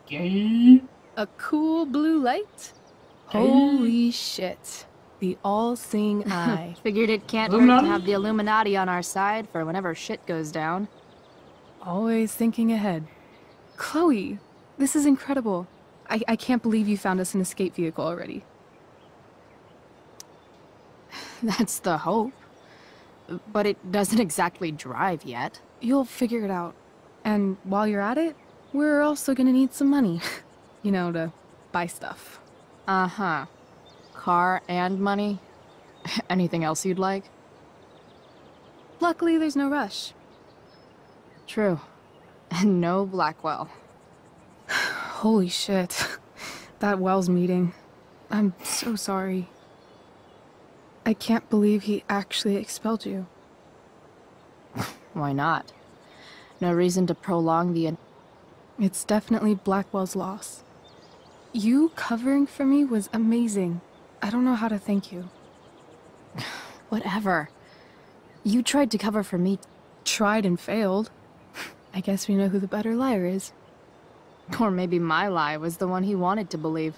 Gay. A cool blue light? Holy shit. The all-seeing [laughs] eye. Figured it can't hurt Illuminati? to have the Illuminati on our side for whenever shit goes down. Always thinking ahead. Chloe, this is incredible. I, I can't believe you found us an escape vehicle already. [sighs] That's the hope. But it doesn't exactly drive yet. You'll figure it out. And while you're at it, we're also gonna need some money. [laughs] you know, to buy stuff. Uh huh. Car and money? [laughs] Anything else you'd like? Luckily, there's no rush. True. [laughs] And no Blackwell. [sighs] Holy shit. [laughs] That Wells meeting. I'm so sorry. I can't believe he actually expelled you. Why not? No reason to prolong the. It's definitely Blackwell's loss. You covering for me was amazing. I don't know how to thank you. [sighs] Whatever. You tried to cover for me. Tried and failed. [sighs] I guess we know who the better liar is. Or maybe my lie was the one he wanted to believe.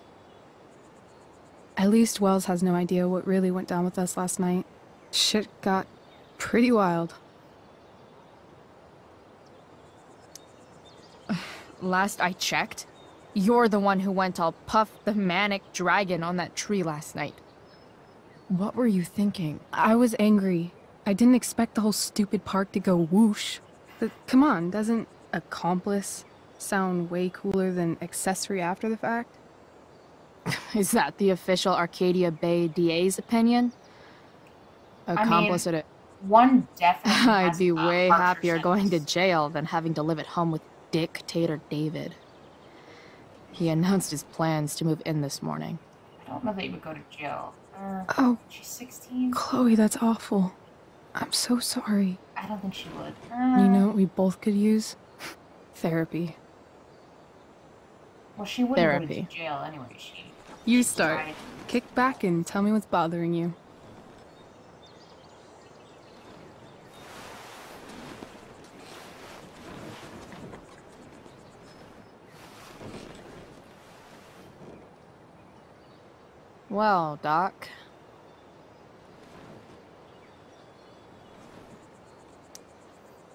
At least Wells has no idea what really went down with us last night. Shit got pretty wild. [sighs] Last I checked, you're the one who went all Puff the Manic Dragon on that tree last night. What were you thinking? I was angry. I didn't expect the whole stupid park to go whoosh. But come on, doesn't accomplice sound way cooler than accessory after the fact? [laughs] Is that the official Arcadia Bay DA's opinion? I mean, Accomplice at One definitely. [laughs] I'd be way happier going to jail than having to live at home with Dictator David. He announced his plans to move in this morning. I don't know that you would go to jail. Uh, Oh, she's 16. Chloe, that's awful. I'm so sorry. I don't think she would. You know what we both could use? Therapy. Well, she wouldn't go Therapy. to jail anyway. She. You start. tried. Kick back and tell me what's bothering you. Well, Doc.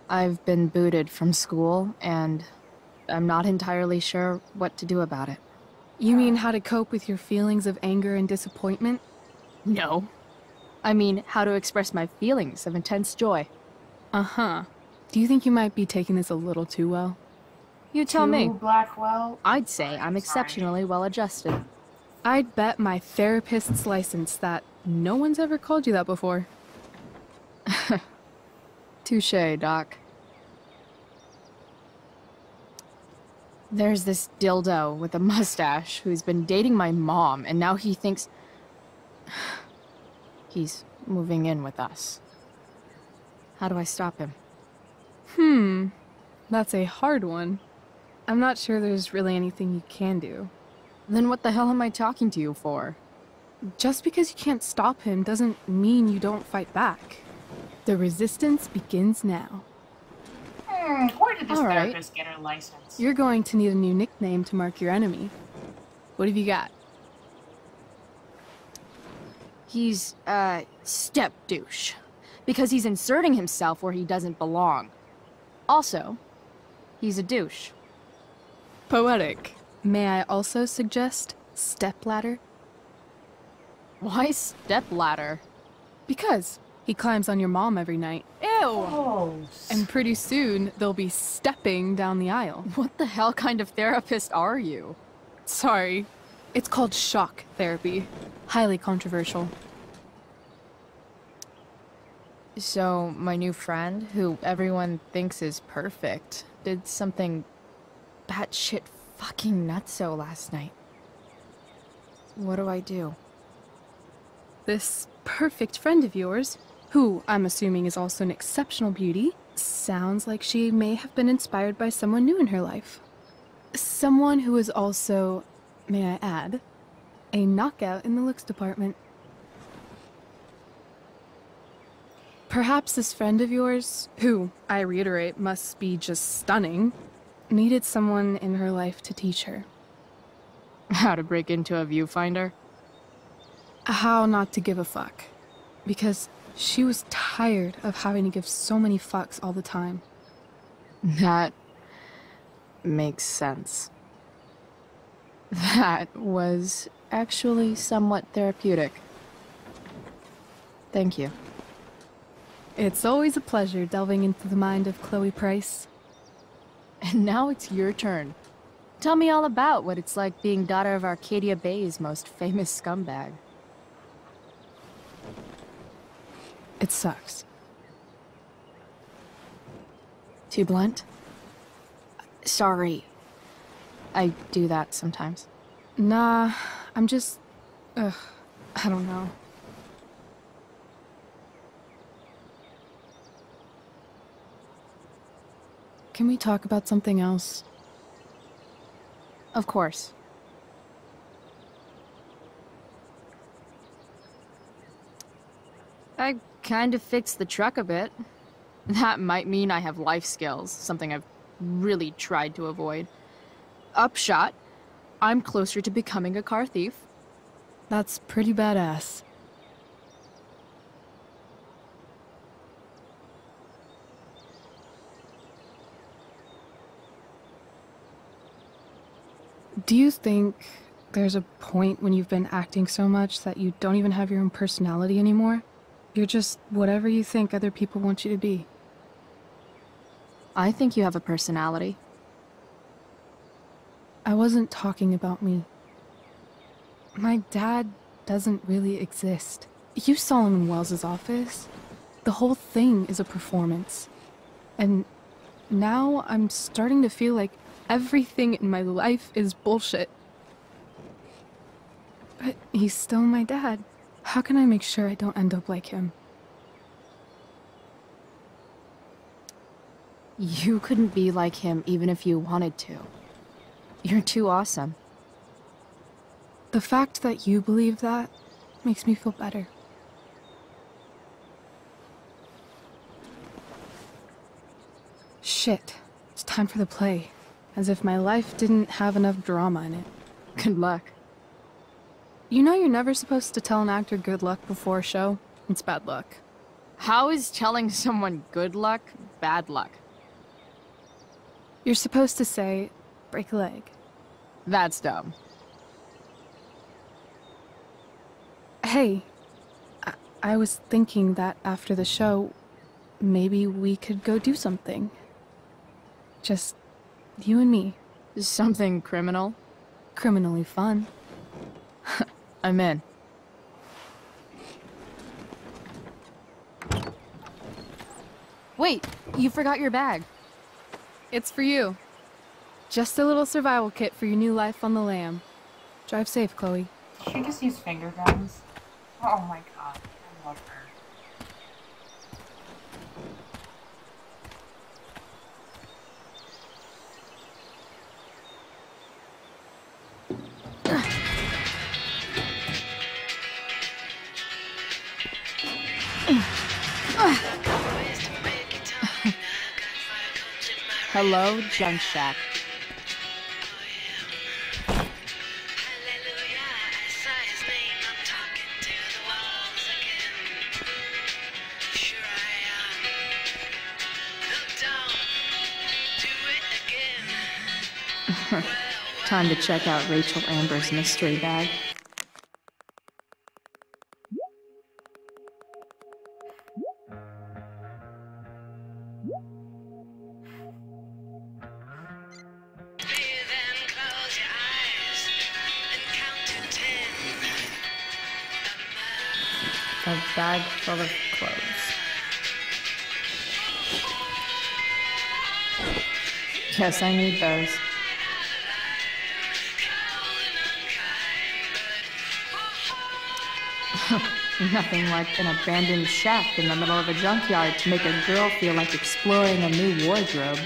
I've been booted from school, and I'm not entirely sure what to do about it. You mean how to cope with your feelings of anger and disappointment? No. I mean, how to express my feelings of intense joy. Uh huh. Do you think you might be taking this a little too well? You tell me. Blackwell. I'd say I'm exceptionally well adjusted. I'd bet my therapist's license that no one's ever called you that before. [laughs] Touche, Doc. There's this dildo with a mustache who's been dating my mom, and now he thinks [sighs] he's moving in with us. How do I stop him? Hmm. That's a hard one. I'm not sure there's really anything you can do. Then what the hell am I talking to you for? Just because you can't stop him doesn't mean you don't fight back. The resistance begins now. Hmm, where did this All right. therapist get her license? You're going to need a new nickname to mark your enemy. What have you got? He's, uh, step douche. Because he's inserting himself where he doesn't belong. Also, he's a douche. Poetic. May I also suggest stepladder? Why stepladder? Because he climbs on your mom every night. Ew! Oh, And pretty soon, they'll be stepping down the aisle. What the hell kind of therapist are you? Sorry. It's called shock therapy. Highly controversial. So, my new friend, who everyone thinks is perfect, did something batshit fucking nutso last night. What do I do? This perfect friend of yours, who I'm assuming is also an exceptional beauty, sounds like she may have been inspired by someone new in her life. Someone who is also, may I add, a knockout in the looks department. Perhaps this friend of yours, who, I reiterate, must be just stunning, needed someone in her life to teach her. How to break into a viewfinder? How not to give a fuck. Because she was tired of having to give so many fucks all the time. That makes sense. That was actually somewhat therapeutic. Thank you. It's always a pleasure delving into the mind of Chloe Price. And now it's your turn. Tell me all about what it's like being daughter of Arcadia Bay's most famous scumbag. It sucks. Too blunt? Sorry. I do that sometimes. Nah, I'm just. Ugh, I don't know. Can we talk about something else? Of course. I kind of fixed the truck a bit. That might mean I have life skills, something I've really tried to avoid. Upshot, I'm closer to becoming a car thief. That's pretty badass. Do you think there's a point when you've been acting so much that you don't even have your own personality anymore? You're just whatever you think other people want you to be. I think you have a personality. I wasn't talking about me. My dad doesn't really exist. You saw him in Wells's office. The whole thing is a performance. And now I'm starting to feel like everything in my life is bullshit. But he's still my dad. How can I make sure I don't end up like him? You couldn't be like him even if you wanted to. You're too awesome. The fact that you believe that makes me feel better. Shit. It's time for the play. As if my life didn't have enough drama in it. Good luck. You know you're never supposed to tell an actor good luck before a show? It's bad luck. How is telling someone good luck bad luck? You're supposed to say, break a leg. That's dumb. Hey, I, I was thinking that after the show, maybe we could go do something. Just you and me. Something criminal? Criminally fun. [laughs] I'm in. Wait, you forgot your bag. It's for you. Just a little survival kit for your new life on the lam. Drive safe, Chloe. Did she just use finger guns? Oh my god, I love her. Hello, Junk Shack. Time to check out Rachel Amber's mystery bag. Yes, I need those. [laughs] Nothing like an abandoned shack in the middle of a junkyard to make a girl feel like exploring a new wardrobe.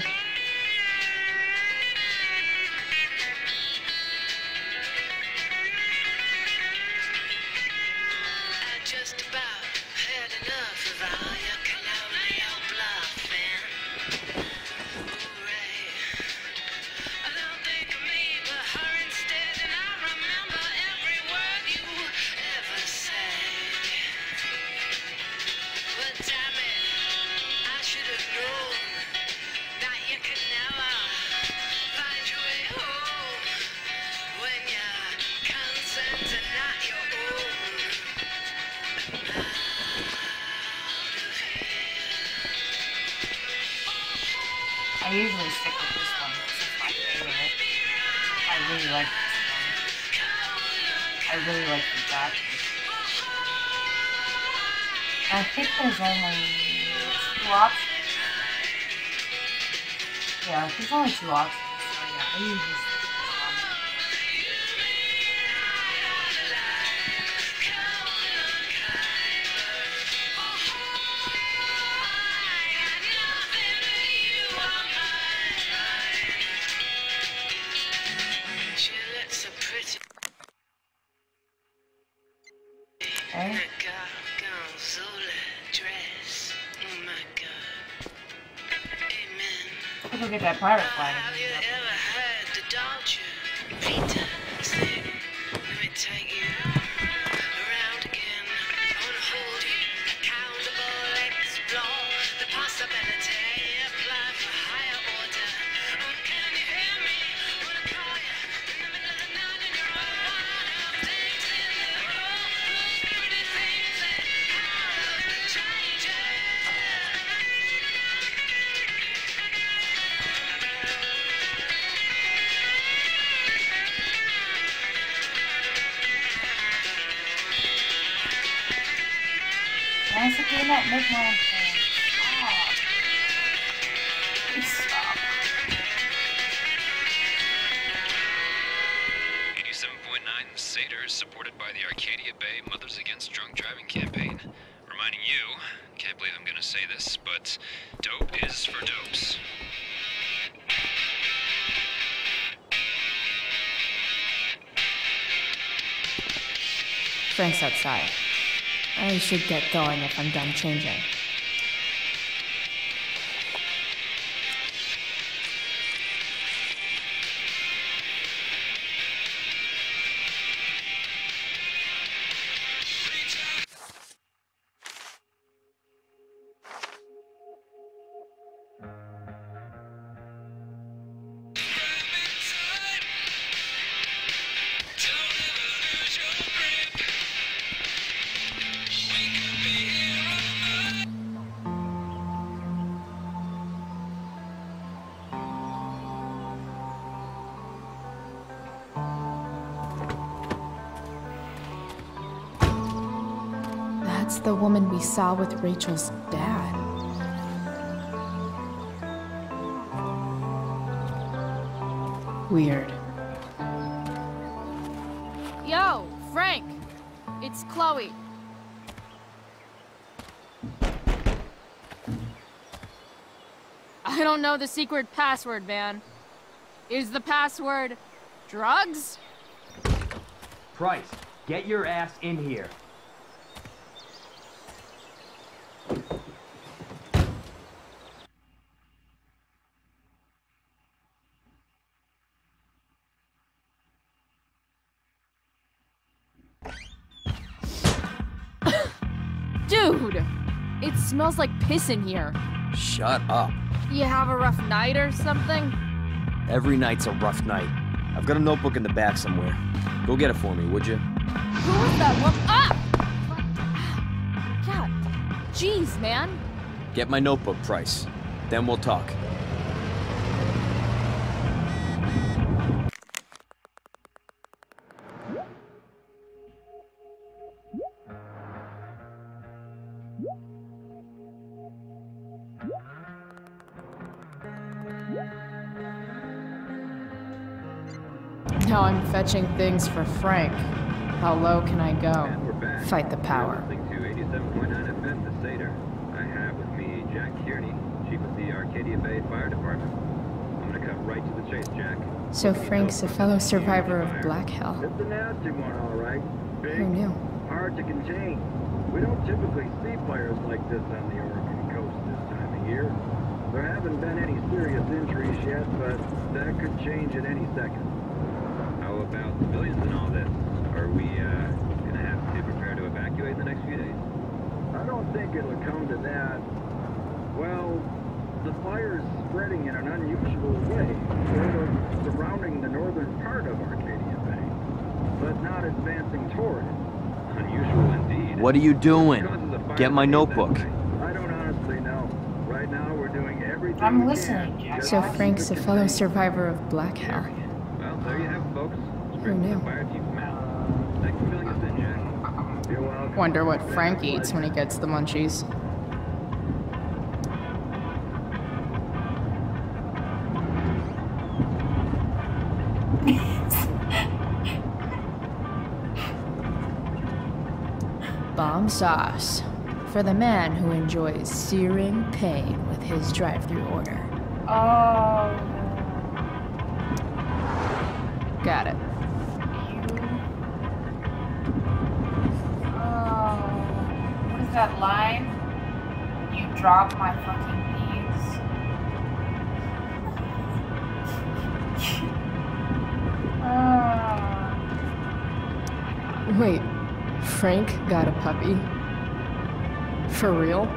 Let's go get that pirate flag. Why is it doing that midnight thing? Stop. Please stop. 87.9 The Seder is supported by the Arcadia Bay Mothers Against Drunk Driving campaign. Reminding you, can't believe I'm gonna say this, but dope is for dopes. Frank's outside. I should get going if I'm done changing. Saw with Rachel's dad. Weird. Yo, Frank! It's Chloe. I don't know the secret password, man. Is the password drugs? Price, get your ass in here. Smells like piss in here. Shut up. You have a rough night or something? Every night's a rough night. I've got a notebook in the back somewhere. Go get it for me, would you? Who was that woman? Ah! God. Jeez, man. Get my notebook, Price. Then we'll talk. Fetching things for Frank. How low can I go? Fight the power. Listening to 87.9 FM, the Satyr. I have with me Jack Kearney, chief of the Arcadia Bay Fire Department. I'm gonna cut right to the chase, Jack. So Frank's a fellow survivor of Blackwell. It's a nasty one, all right. Big, Who knew? hard to contain. We don't typically see fires like this on the Oregon coast this time of year. There haven't been any serious injuries yet, but that could change at any second. How about civilians in all this? Are we uh, gonna have to prepare to evacuate in the next few days? I don't think it'll come to that. Well, the fire's spreading in an unusual way, sort of surrounding the northern part of Arcadia Bay, but not advancing toward it. Unusual indeed. What are you doing? Get my notebook. I don't honestly know. Right now, we're doing everything I'm we listening, can. So Frank's a fellow survivor of Blackwell. Welcome. Wonder what Frank eats when he gets the munchies. Bomb sauce. For the man who enjoys searing pain with his drive-through order. Oh. Got it. That line? You dropped my fucking beans. oh. Wait, Frank got a puppy? For real?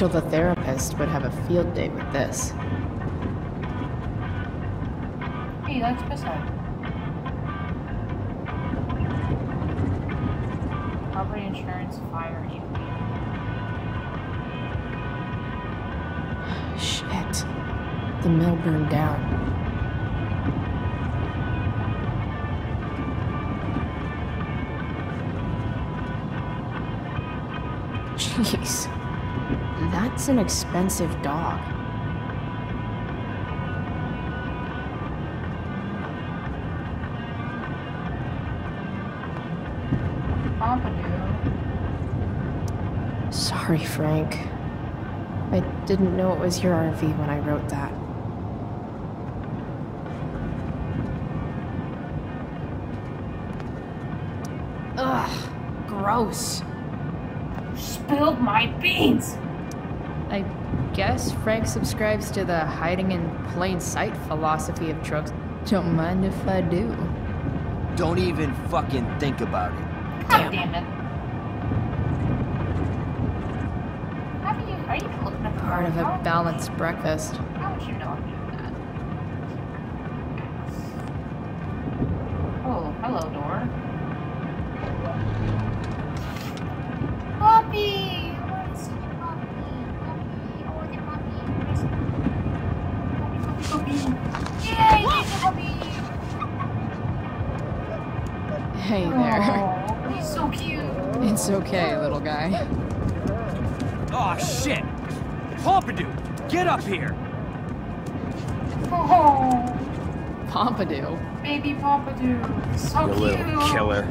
Rachel the therapist would have a field day with this. Hey, that's beside. Property insurance, fire, EMP. Shit. The mill burned down. Jeez. That's an expensive dog. Pompidou. Sorry, Frank. I didn't know it was your RV when I wrote that. Ugh, gross. Spilled my beans! I guess Frank subscribes to the hiding in plain sight philosophy of drugs. Don't mind if I do. Don't even fucking think about it. God damn it. How do you, are you looking at Part of a balanced breakfast. Pompidou. baby Pompidou. So You cute. little killer.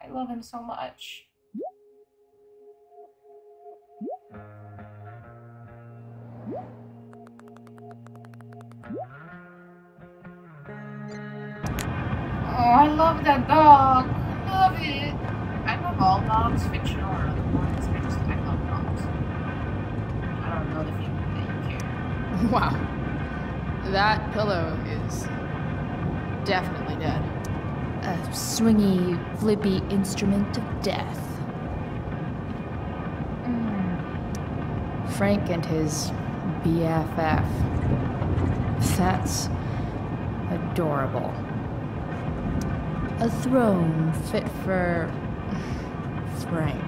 I love him so much. Oh, I love that dog. I love it. I love all dogs, fictional or otherwise. I just I love dogs. I don't know if you that you care. [laughs] Wow. That pillow is definitely dead. A swingy, flippy instrument of death. Hmm. Frank and his BFF. That's adorable. A throne Fit for [sighs] Frank.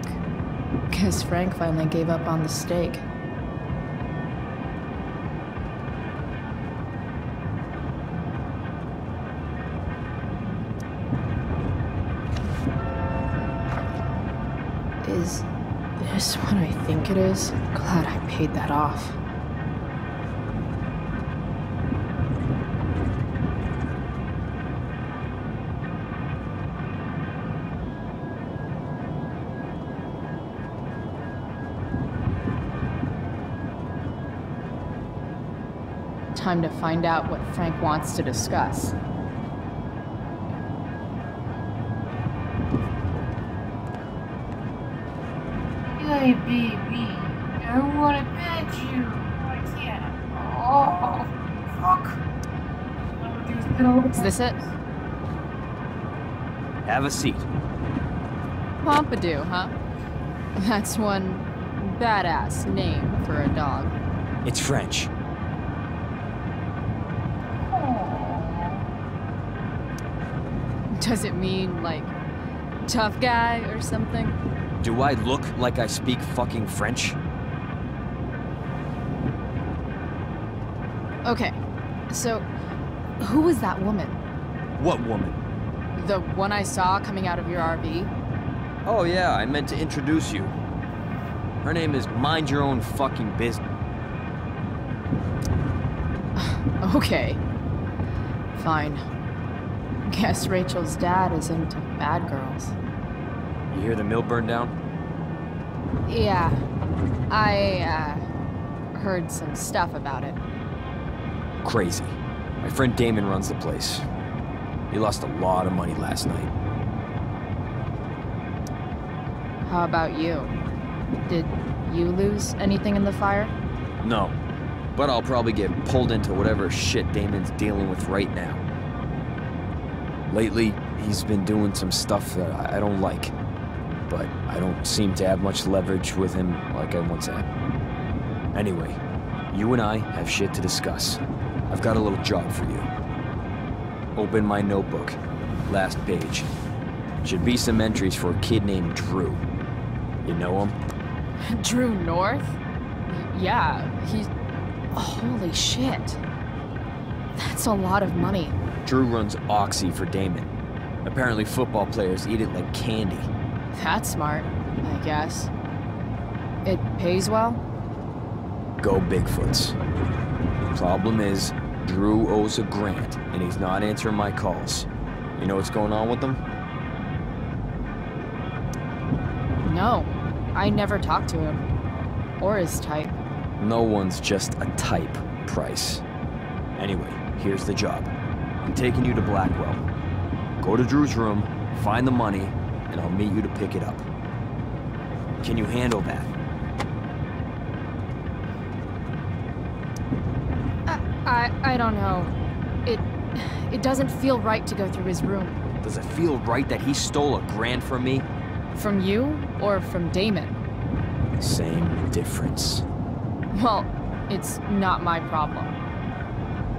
Because Frank finally gave up on the steak. It is? Glad I paid that off. Time to find out what Frank wants to discuss. Hey, baby. I wanna pet you. I can't. Oh, fuck. Is this it? Have a seat. Pompidou, huh? That's one badass name for a dog. It's French. Does it mean, like, tough guy or something? Do I look like I speak fucking French? Okay, so who was that woman? What woman? The one I saw coming out of your RV? Oh yeah, I meant to introduce you. Her name is Mind Your Own Fucking Business. Okay. Fine. Guess Rachel's dad is into bad girls. You hear the mill burn down? Yeah. I, uh, heard some stuff about it. Crazy. My friend Damon runs the place. He lost a lot of money last night. How about you? Did you lose anything in the fire? No. But I'll probably get pulled into whatever shit Damon's dealing with right now. Lately, he's been doing some stuff that I I don't like. But I don't seem to have much leverage with him like I once had. Anyway, you and I have shit to discuss. I've got a little job for you. Open my notebook. Last page. Should be some entries for a kid named Drew. You know him? [laughs] Drew North? Yeah, he's. Holy shit. That's a lot of money. Drew runs Oxy for Damon. Apparently football players eat it like candy. That's smart, I guess. It pays well? Go Bigfoots. Problem is, Drew owes a grant, and he's not answering my calls. You know what's going on with him? No. I never talked to him. Or his type. No one's just a type, Price. Anyway, here's the job. I'm taking you to Blackwell. Go to Drew's room, find the money, and I'll meet you to pick it up. Can you handle that? I I don't know. It it doesn't feel right to go through his room. Does it feel right that he stole a grand from me? From you or from Damon? Same difference. Well, it's not my problem.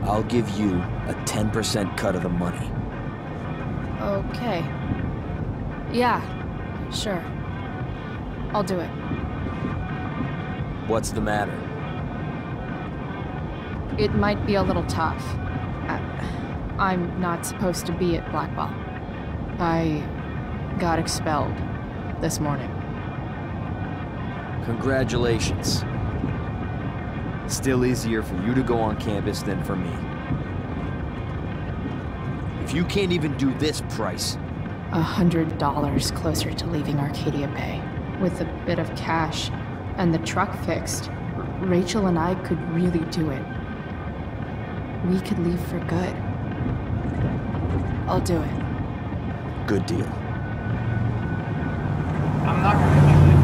I'll give you a 10% cut of the money. Okay. Yeah, sure. I'll do it. What's the matter? It might be a little tough. I, I'm not supposed to be at Blackwell. I got expelled this morning. Congratulations. Still easier for you to go on campus than for me. If you can't even do this Price, A hundred dollars closer to leaving Arcadia Bay. With a bit of cash and the truck fixed, R- Rachel and I could really do it. We could leave for good. I'll do it. good deal. I'm not gonna do it.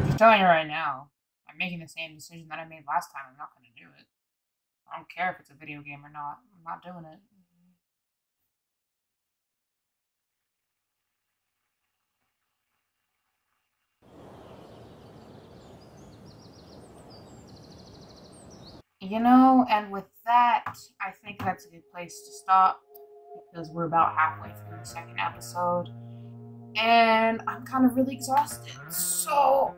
I'm just telling you right now. I'm making the same decision that I made last time. I'm not gonna do it. I don't care if it's a video game or not. I'm not doing it. You know, and with that, I think that's a good place to stop because we're about halfway through the second episode and I'm kind of really exhausted. So.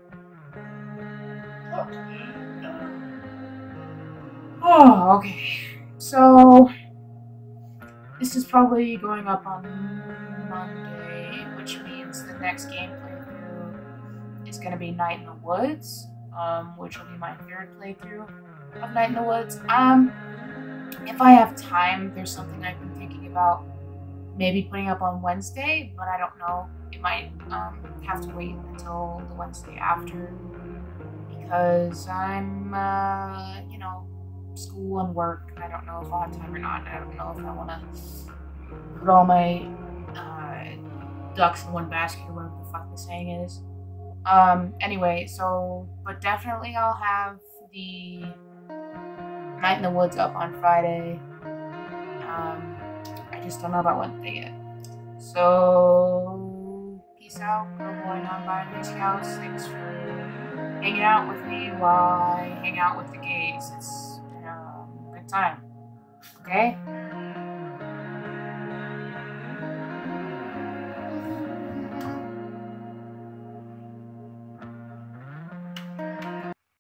Oh, okay. So. This is probably going up on Monday, which means the next game playthrough is going to be Night in the Woods, um, which will be my third playthrough of Night in the Woods. Um, if I have time, there's something I've been thinking about maybe putting up on Wednesday, but I don't know. It might um, have to wait until the Wednesday after because I'm, uh, you know, school and work. I don't know if I'll have time or not. I don't know if I want to put all my uh, ducks in one basket or whatever the fuck the saying is. Um, anyway, so, but definitely I'll have the Night in the Woods up on Friday. Um, I just don't know about Wednesday yet. So, peace out. Go boy non-binary scouts. Thanks for hanging out with me while I hang out with the gays. It's been a good time. Okay?